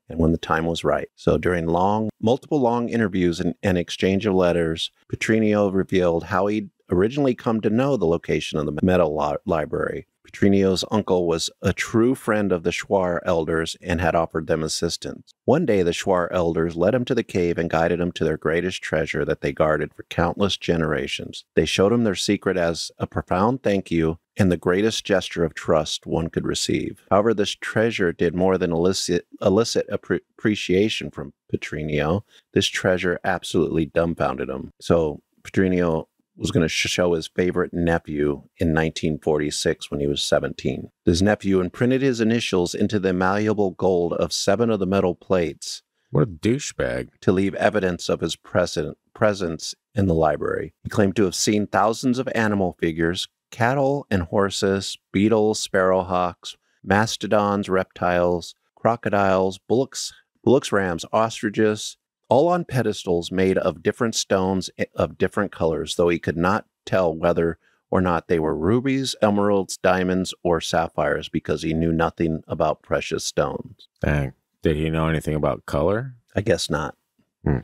A: and when the time was right. So during long, multiple long interviews and, and exchange of letters, Petrinio revealed how he'd originally come to know the location of the metal li- library. Petrinio's uncle was a true friend of the Shuar elders and had offered them assistance. One day, the Shuar elders led him to the cave and guided him to their greatest treasure that they guarded for countless generations. They showed him their secret as a profound thank you and the greatest gesture of trust one could receive. However, this treasure did more than elicit, elicit appreciation from Petrinio. This treasure absolutely dumbfounded him. So Petrinio was going to show his favorite nephew in 1946 when he was 17. His nephew imprinted his initials into the malleable gold of seven of the metal plates
B: What a douchebag.
A: to leave evidence of his present, presence in the library. He claimed to have seen thousands of animal figures, cattle and horses, beetles, sparrowhawks, mastodons, reptiles, crocodiles, bullocks, bullocks, rams, ostriches, all on pedestals made of different stones eh, of different colors, though he could not tell whether or not they were rubies, emeralds, diamonds, or sapphires because he knew nothing about precious stones.
B: Dang. Did he know anything about color?
A: I guess not.
B: Hmm.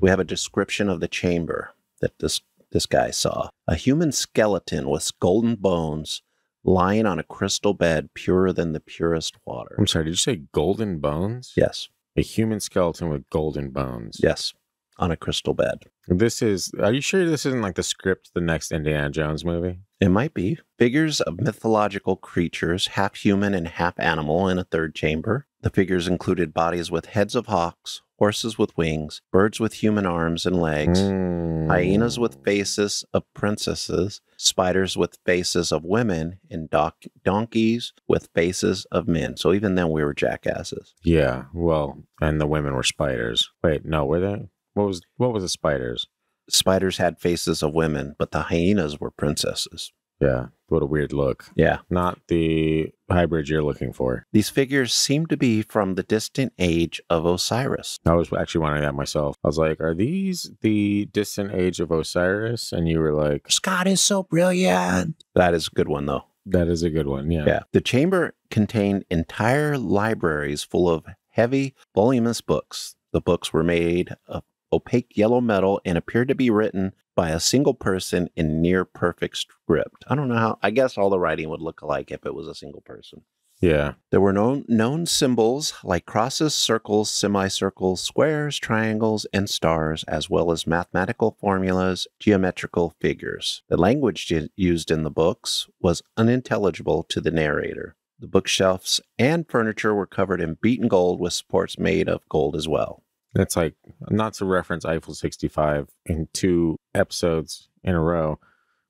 A: We have a description of the chamber that this this guy saw. A human skeleton with golden bones lying on a crystal bed purer than the purest water.
B: I'm sorry, did you say golden bones?
A: Yes.
B: A human skeleton with golden bones.
A: Yes. On a crystal bed.
B: This is, are you sure this isn't like the script the next Indiana Jones movie?
A: It might be. Figures of mythological creatures, half human and half animal, in a third chamber. The figures included bodies with heads of hawks, horses with wings, birds with human arms and legs,
B: Mm.
A: hyenas with faces of princesses, spiders with faces of women, and doc- donkeys with faces of men. So even then, we were jackasses.
B: Yeah, well, and the women were spiders. Wait, no, were they? What was what was the spiders?
A: Spiders had faces of women, but the hyenas were princesses.
B: Yeah, what a weird look.
A: Yeah.
B: Not the hybrid you're looking for.
A: These figures seem to be from the distant age of Osiris.
B: I was actually wondering that myself. I was like, are these the distant age of Osiris? And you were like,
A: Scott is so brilliant. That is a good one, though.
B: that is a good one. Yeah.
A: Yeah. The chamber contained entire libraries full of heavy, voluminous books. The books were made of opaque yellow metal and appeared to be written by a single person in near perfect script. I don't know how, I guess all the writing would look alike if it was a single person.
B: Yeah.
A: There were known, known symbols like crosses, circles, semicircles, squares, triangles, and stars, as well as mathematical formulas, geometrical figures. The language used in the books was unintelligible to the narrator. The bookshelves and furniture were covered in beaten gold with supports made of gold as well.
B: That's like not to reference Eiffel 65 in two episodes in a row,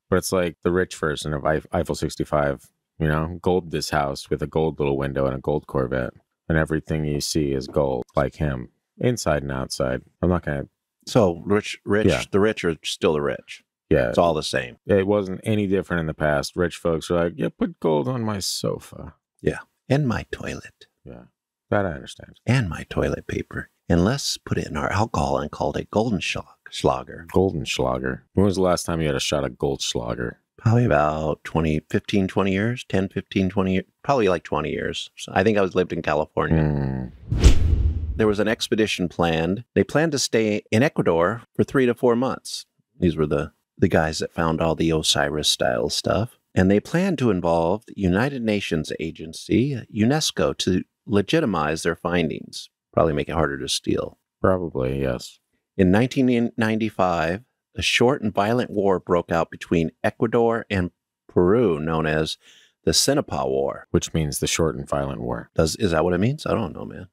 B: but it's like the rich version of Eif- Eiffel 65. You know, gold this house with a gold little window and a gold Corvette, and everything you see is gold, like him, inside and outside. I'm not gonna.
A: So rich, rich,
B: Yeah.
A: the rich are still the rich.
B: Yeah,
A: It's all the same.
B: it wasn't any different in the past. Rich folks are like, yeah, put gold on my sofa.
A: Yeah, and my toilet.
B: Yeah, that I understand.
A: And my toilet paper. And let's put it in our alcohol and called it golden schlag, schlager.
B: Golden Schlager. When was the last time you had a shot of Goldschlager?
A: Probably about 20, 15, 20 years, 10, 15, 20 years, probably like 20 years. So I think I was lived in California.
B: Mm.
A: There was an expedition planned. They planned to stay in Ecuador for three to four months. These were the, the guys that found all the Osiris style stuff. And they planned to involve the United Nations agency, UNESCO, to legitimize their findings. Probably make it harder to steal.
B: Probably yes.
A: In 1995, a short and violent war broke out between Ecuador and Peru, known as the Cenepa War.
B: Which means the short and violent war.
A: Does is that what it means? I don't know, man.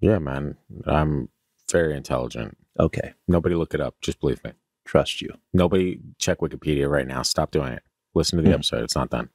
B: Yeah, man. I'm very intelligent.
A: Okay,
B: Nobody look it up. Just believe me.
A: trust you.
B: Nobody check Wikipedia right now. Stop doing it. Listen to the
A: Hmm.
B: episode. It's not done.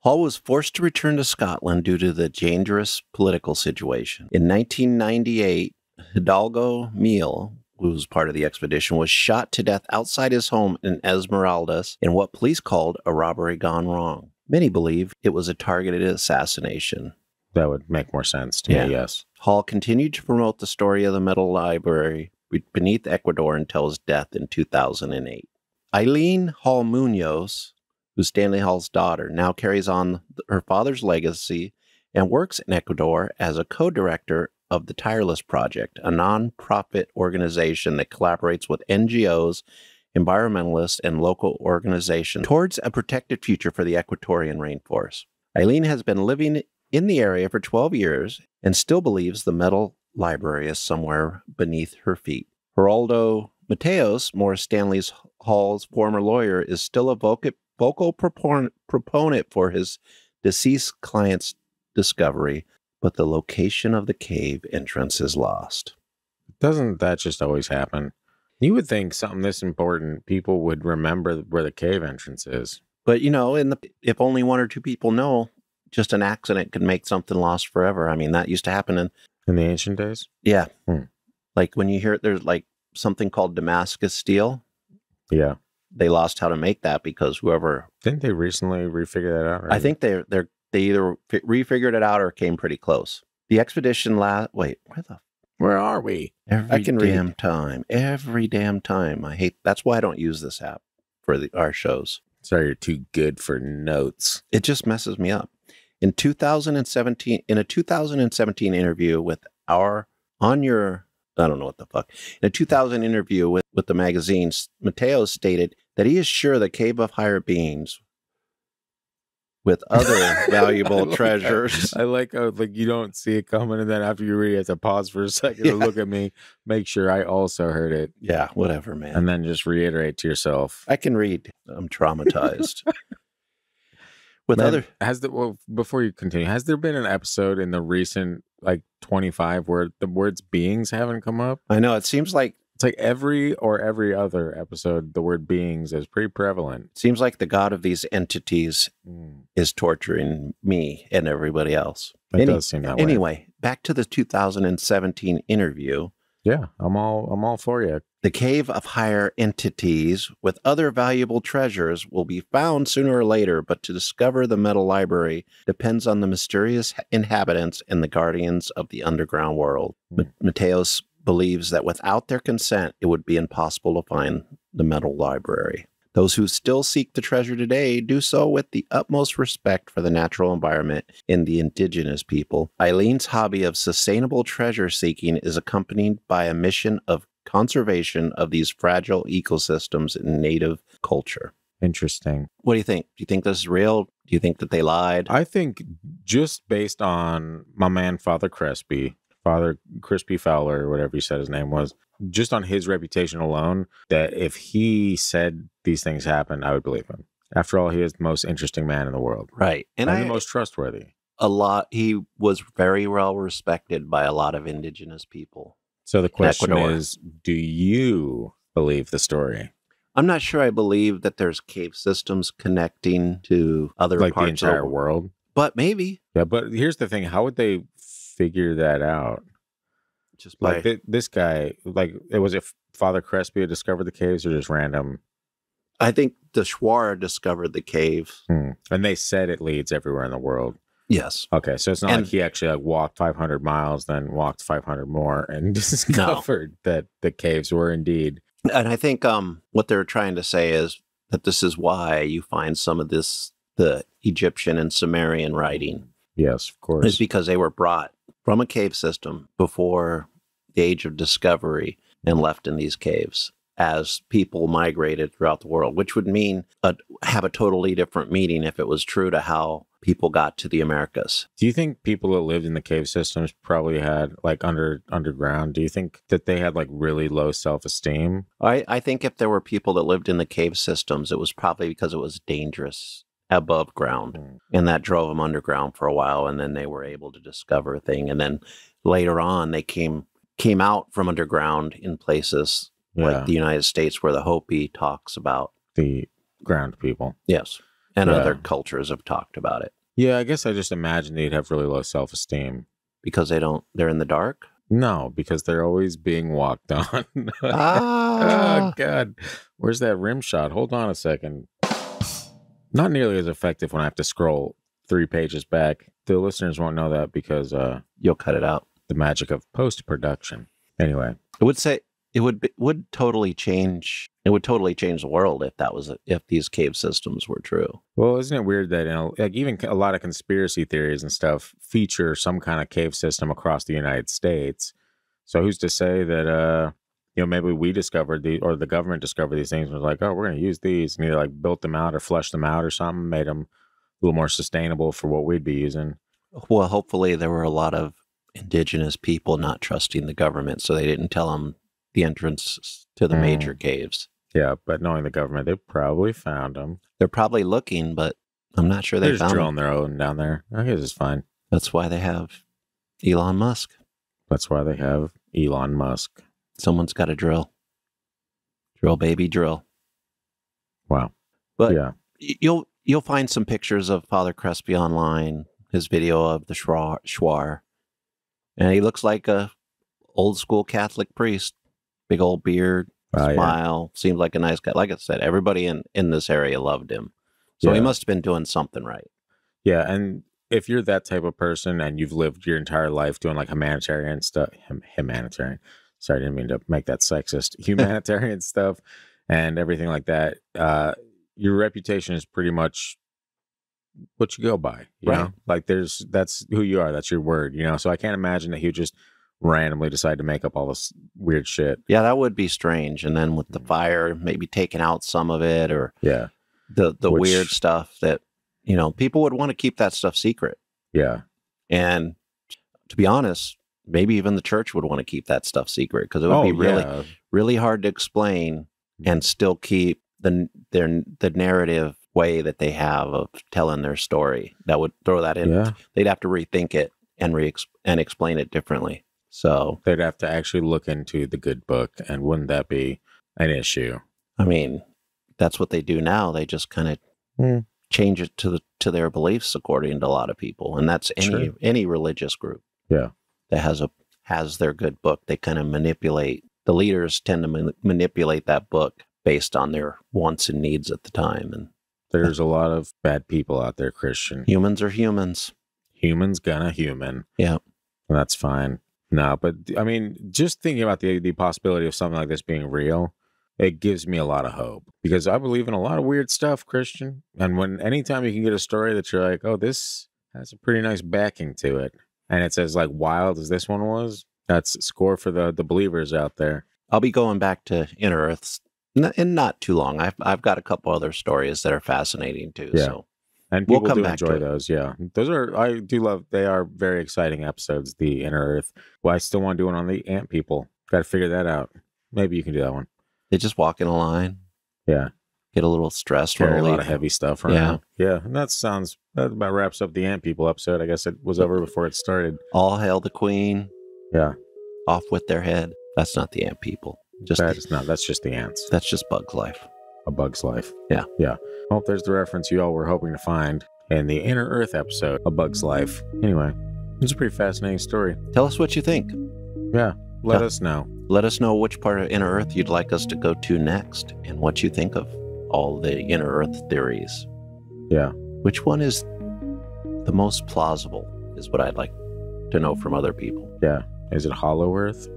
A: Hall was forced to return to Scotland due to the dangerous political situation. In 1998, Hidalgo Meal, who was part of the expedition, was shot to death outside his home in Esmeraldas in what police called a robbery gone wrong. Many believe it was a targeted assassination.
B: That would make more sense to
A: Yeah.
B: me. Yes.
A: Hall continued to promote the story of the metal library beneath Ecuador until his death in 2008. Eileen Hall Munoz, who's Stanley Hall's daughter, now carries on her father's legacy and works in Ecuador as a co director of the Tireless Project, a non-profit organization that collaborates with NGOs, environmentalists, and local organizations towards a protected future for the Ecuadorian rainforest. Eileen has been living in the area for 12 years and still believes the metal library is somewhere beneath her feet. Gerardo Mateos, Morris Stanley's Hall's former lawyer, is still a vocal, vocal propon- proponent for his deceased client's discovery, but the location of the cave entrance is lost.
B: Doesn't that just always happen? You would think something this important, people would remember where the cave entrance is.
A: But you know, in the if only one or two people know, just an accident could make something lost forever. I mean, that used to happen in
B: In the ancient days?
A: yeah,
B: Hmm.
A: like when you hear there's like something called Damascus steel.
B: Yeah.
A: They lost how to make that because whoever
B: Didn't they recently refigure that out? or-
A: I think they they're they either refigured it out or came pretty close. The expedition last wait where the
B: Where are we?
A: every
B: can read.
A: damn time every damn time I hate that's why I don't use this app for the our shows.
B: Sorry, you're too good for notes.
A: It just messes me up. In 2017, in a 2017 interview with our on your I don't know what the fuck. In a 2000 interview with with the magazine, Mateo stated that he is sure the cave of higher beings with (laughs) other
B: I
A: valuable
B: like-
A: treasures.
B: I like how like you don't see it coming, and then after you read, it, you have to pause for a second
A: Yeah.
B: to look at me, make sure I also heard it,
A: Yeah, whatever, man.
B: and then just reiterate to yourself.
A: I can read. I'm traumatized. (laughs) with
B: Man,
A: other
B: has the well before you continue, has there been an episode in the recent like 25 where the words beings haven't come up?
A: I know it seems like
B: It's like every or every other episode, the word beings is pretty prevalent.
A: seems like the god of these entities
B: Mm,
A: is torturing me and everybody else.
B: It
A: Any-
B: does seem that way.
A: Anyway, back to the 2017 interview.
B: Yeah, I'm all I'm all for you.
A: The cave of higher entities with other valuable treasures will be found sooner or later, but to discover the metal library depends on the mysterious inhabitants and the guardians of the underground world.
B: Hmm.
A: Ma- Mateos believes that without their consent, it would be impossible to find the metal library. Those who still seek the treasure today do so with the utmost respect for the natural environment and the indigenous people. Eileen's hobby of sustainable treasure seeking is accompanied by a mission of conservation of these fragile ecosystems in native culture.
B: Interesting.
A: What do you think? Do you think this is real? Do you think that they lied?
B: I think just based on my man Father Crespi, Father Crispy Fowler, or whatever he said his name was, just on his reputation alone, that if he said these things happened, I would believe him. After all, he is the most interesting man in the world
A: right. And
B: and
A: I,
B: the most trustworthy.
A: a lot, he was very well respected by a lot of indigenous people.
B: So the question
A: Ecuador.
B: is, do you believe the story?
A: I'm not sure I believe that there's cave systems connecting to other
B: like the
A: parts
B: entire
A: of the
B: world?
A: But maybe
B: Yeah, but here's the thing: how would they figure that out?
A: just by
B: Like thi- this guy, like it was if Father Crespi had discovered the caves or just random,
A: I think the Shuar discovered the cave.
B: Hmm. and they said it leads everywhere in the world.
A: Yes.
B: Okay, so it's not
A: And-
B: like he actually like walked 500 miles, then walked 500 more, and (laughs) discovered that the caves were indeed.
A: And I think um what they're trying to say is that this is why you find some of this the Egyptian and Sumerian writing
B: Yes, of course.
A: is because they were brought from a cave system before the age of discovery and left in these caves as people migrated throughout the world, which would mean a, have a totally different meaning if it was true to how people got to the Americas.
B: Do you think people that lived in the cave systems probably had like under underground? Do you think that they had like really low self esteem?
A: I, I think if there were people that lived in the cave systems, it was probably because it was dangerous above ground. Hmm. And that drove them underground for a while. And then they were able to discover a thing. And then later on, they came came out from underground in places
B: Yeah,
A: like the United States where the Hopi talks about.
B: the ground people.
A: Yes. and
B: Yeah.
A: other cultures have talked about it
B: Yeah, I guess I just imagine they'd have really low self esteem.
A: because they don't. They're in the dark.
B: No, because they're always being walked on. (laughs)
A: Ah,
B: oh God, where's that rim shot? Hold on a second. Not nearly as effective when I have to scroll three pages back. The listeners won't know that because uh,
A: you'll cut it out.
B: the magic of post production. Anyway,
A: I would say it would be, would totally change. It would totally change the world if that was if these cave systems were true.
B: well, isn't it weird that you know, like even a lot of conspiracy theories and stuff feature some kind of cave system across the United States? So who's to say that uh, you know maybe we discovered the or the government discovered these things and was like, oh, we're going to use these and either like built them out or flushed them out or something, made them a little more sustainable for what we'd be using.
A: Well, hopefully there were a lot of indigenous people not trusting the government, so they didn't tell them the entrance to the
B: Mm.
A: major caves.
B: Yeah, but knowing the government, they probably found them.
A: They're probably looking, but I'm not sure
B: They're
A: they
B: just
A: found
B: drilling
A: them.
B: their own down there. I guess it's fine.
A: That's why they have Elon Musk.
B: That's why they have Elon Musk.
A: Someone's got to drill. Drill, baby, drill.
B: Wow.
A: But
B: yeah.
A: you'll you'll find some pictures of Father Crespi online. His video of the Schwa- Shuar, and he looks like a old school Catholic priest. Big old beard,
B: Oh, yeah.
A: smile. Seems like a nice guy. Like I said, everybody in in this area loved him, so he must have been doing something right.
B: Yeah, and if you're that type of person and you've lived your entire life doing like humanitarian stuff, hum- humanitarian. Sorry, I didn't mean to make that sexist. (laughs) Humanitarian stuff and everything like that. Uh, your reputation is pretty much what you go by. You
A: Right.
B: know, like there's that's who you are. That's your word. You know, so I can't imagine that he would just randomly decide to make up all this weird shit.
A: Yeah, that would be strange. And then with the
B: Mm.
A: fire, maybe taking out some of it, or
B: Yeah,
A: the the
B: Which-
A: weird stuff that you know people would want to keep that stuff secret.
B: yeah,
A: And to be honest, maybe even the church would want to keep that stuff secret because it would
B: oh
A: be really,
B: yeah.
A: really hard to explain and still keep the their the narrative way that they have of telling their story. That would throw that in.
B: yeah.
A: They'd have to rethink it and re and explain it differently. So
B: They'd have to actually look into the good book, and wouldn't that be an issue?
A: I mean, that's what they do now. They just kind of
B: Hmm.
A: change it to the to their beliefs according to a lot of people, and that's any
B: Sure.
A: any religious group.
B: Yeah.
A: that has a has their good book. They kind of manipulate. The leaders tend to man- manipulate that book based on their wants and needs at the time. And
B: There's a lot of bad people out there, Christian.
A: humans are humans.
B: Humans gonna human.
A: Yeah.
B: And that's fine. No, but I mean, just thinking about the the possibility of something like this being real, it gives me a lot of hope because I believe in a lot of weird stuff, Christian. And when anytime you can get a story that you're like, oh, this has a pretty nice backing to it, and it's as like wild as this one was, that's score for the the believers out there.
A: I'll be going back to Inner Earths in not too long. I've I've got a couple other stories that are fascinating too.
B: Yeah.
A: So
B: And
A: We'll
B: people
A: come
B: do
A: back
B: enjoy those. Yeah. Those are, I do love, they are very exciting episodes, the Inner Earth. Well, I still want to do one on the ant people. Got to figure that out. Maybe you can do that one.
A: they just walk in a line,
B: Yeah.
A: get a little stressed.
B: Carry a lot of heavy stuff around. Yeah. And that sounds, that about wraps up the ant people episode. I guess it was over before it started.
A: All hail the queen.
B: Yeah.
A: Off with their head. That's not the ant people. Just
B: that is not, that's just the ants.
A: that's just Bug's life.
B: A bug's life.
A: Yeah.
B: Yeah. Well, there's the reference you all were hoping to find in the Inner Earth episode, A Bug's Life. Anyway, it's a pretty fascinating story.
A: Tell us what you think.
B: Yeah. Let
A: Yeah.
B: us know.
A: Let us know which part of Inner Earth you'd like us to go to next and what you think of all the Inner Earth theories.
B: Yeah.
A: Which one is the most plausible, is what I'd like to know from other people.
B: Yeah. Is it Hollow Earth?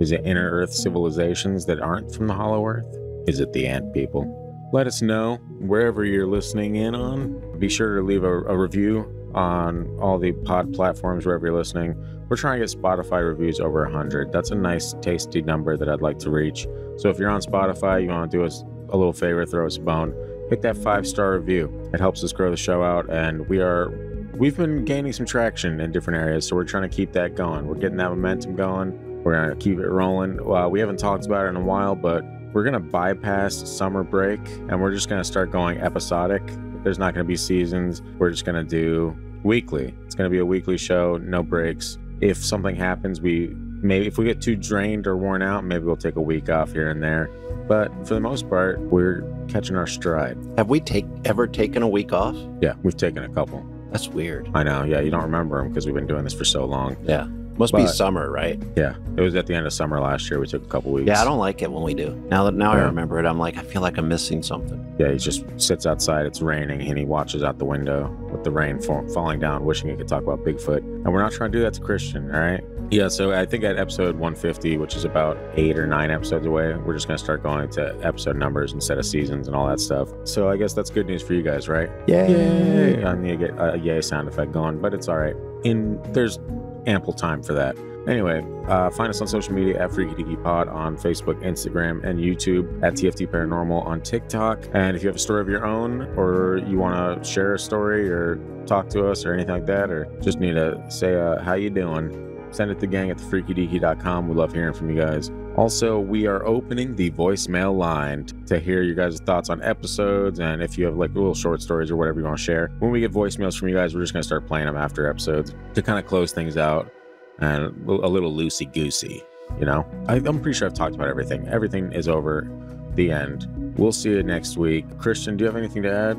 B: Is it inner Earth civilizations that aren't from the Hollow Earth? Is it the ant people? Let us know wherever you're listening in on. Be sure to leave a, a review on all the pod platforms wherever you're listening. We're trying to get Spotify reviews over 100. That's a nice, tasty number that I'd like to reach. So if you're on Spotify, you want to do us a little favor, throw us a bone, hit that five star review. It helps us grow the show out, and we are we've been gaining some traction in different areas, so we're trying to keep that going. We're getting that momentum going. We're gonna keep it rolling. Well, we haven't talked about it in a while, but we're gonna bypass summer break and we're just gonna start going episodic. There's not gonna be seasons. We're just gonna do weekly. It's gonna be a weekly show, no breaks. If something happens, we maybe if we get too drained or worn out, maybe we'll take a week off here and there. But for the most part, we're catching our stride.
A: Have we take ever taken a week off?
B: Yeah, we've taken a couple.
A: That's weird.
B: I know. Yeah, you don't remember them because we've been doing this for so long.
A: Yeah. Must be summer, right?
B: Yeah, it was at the end of summer last year. We took a couple weeks.
A: Yeah, I don't like it when we do. Now that now I remember it, I'm like, I feel like I'm missing something.
B: Yeah, he just sits outside. It's raining, and he watches out the window with the rain fall, falling down, wishing he could talk about Bigfoot. And we're not trying to do that to Christian, all right? Yeah, so I think at episode 150, which is about eight or nine episodes away, we're just going to start going to episode numbers instead of seasons and all that stuff. So I guess that's good news for you guys, right? Yay! I need to get a yay sound effect going, but it's all right. In there's ample time for that. Anyway, uh, find us on social media at Freaky Deaky Pod on Facebook, Instagram, and YouTube, at TFT Paranormal on TikTok. And if you have a story of your own, or you want to share a story, or talk to us, or anything like that, or just need to say uh, how you doing, send it to gang at thefreakydeaky.com. We love hearing from you guys. Also, we are opening the voicemail line to hear your guys' thoughts on episodes, and if you have like little short stories or whatever you want to share. When we get voicemails from you guys, we're just gonna start playing them after episodes to kind of close things out and a little loosey goosey. You know, I, I'm pretty sure I've talked about everything. Everything is over. The end. We'll see you next week. Christian, do you have anything to add?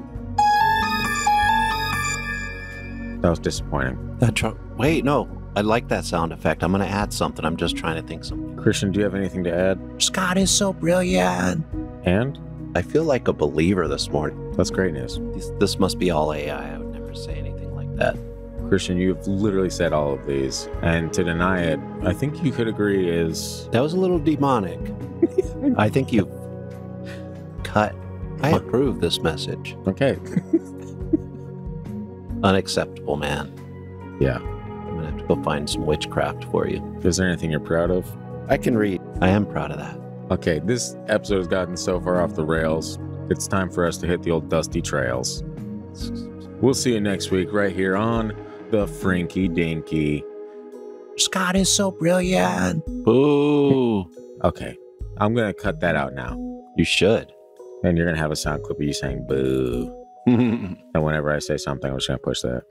B: That was disappointing.
A: That truck. Wait, no. I like that sound effect. I'm going to add something. I'm just trying to think something.
B: Christian, do you have anything to add?
A: Scott is so brilliant.
B: And
A: I feel like a believer this morning.
B: that's great news.
A: This, this must be all AI. I would never say anything like that.
B: Christian, you've literally said all of these, and to deny it, I think you could agree is
A: That was a little demonic. (laughs) I think you cut. I approve this message.
B: okay. (laughs)
A: Unacceptable, man.
B: Yeah.
A: Go find some witchcraft for you.
B: Is there anything you're proud of?
A: I can read. I am proud of that.
B: Okay, this episode has gotten so far off the rails. It's time for us to hit the old dusty trails. We'll see you next week right here on the Frinky Dinky.
A: Scott is so brilliant. Boo.
B: Okay, I'm gonna cut that out now,
A: You should.
B: and you're gonna have a sound clip of you saying "boo." (laughs) And whenever I say something, I'm just gonna push that.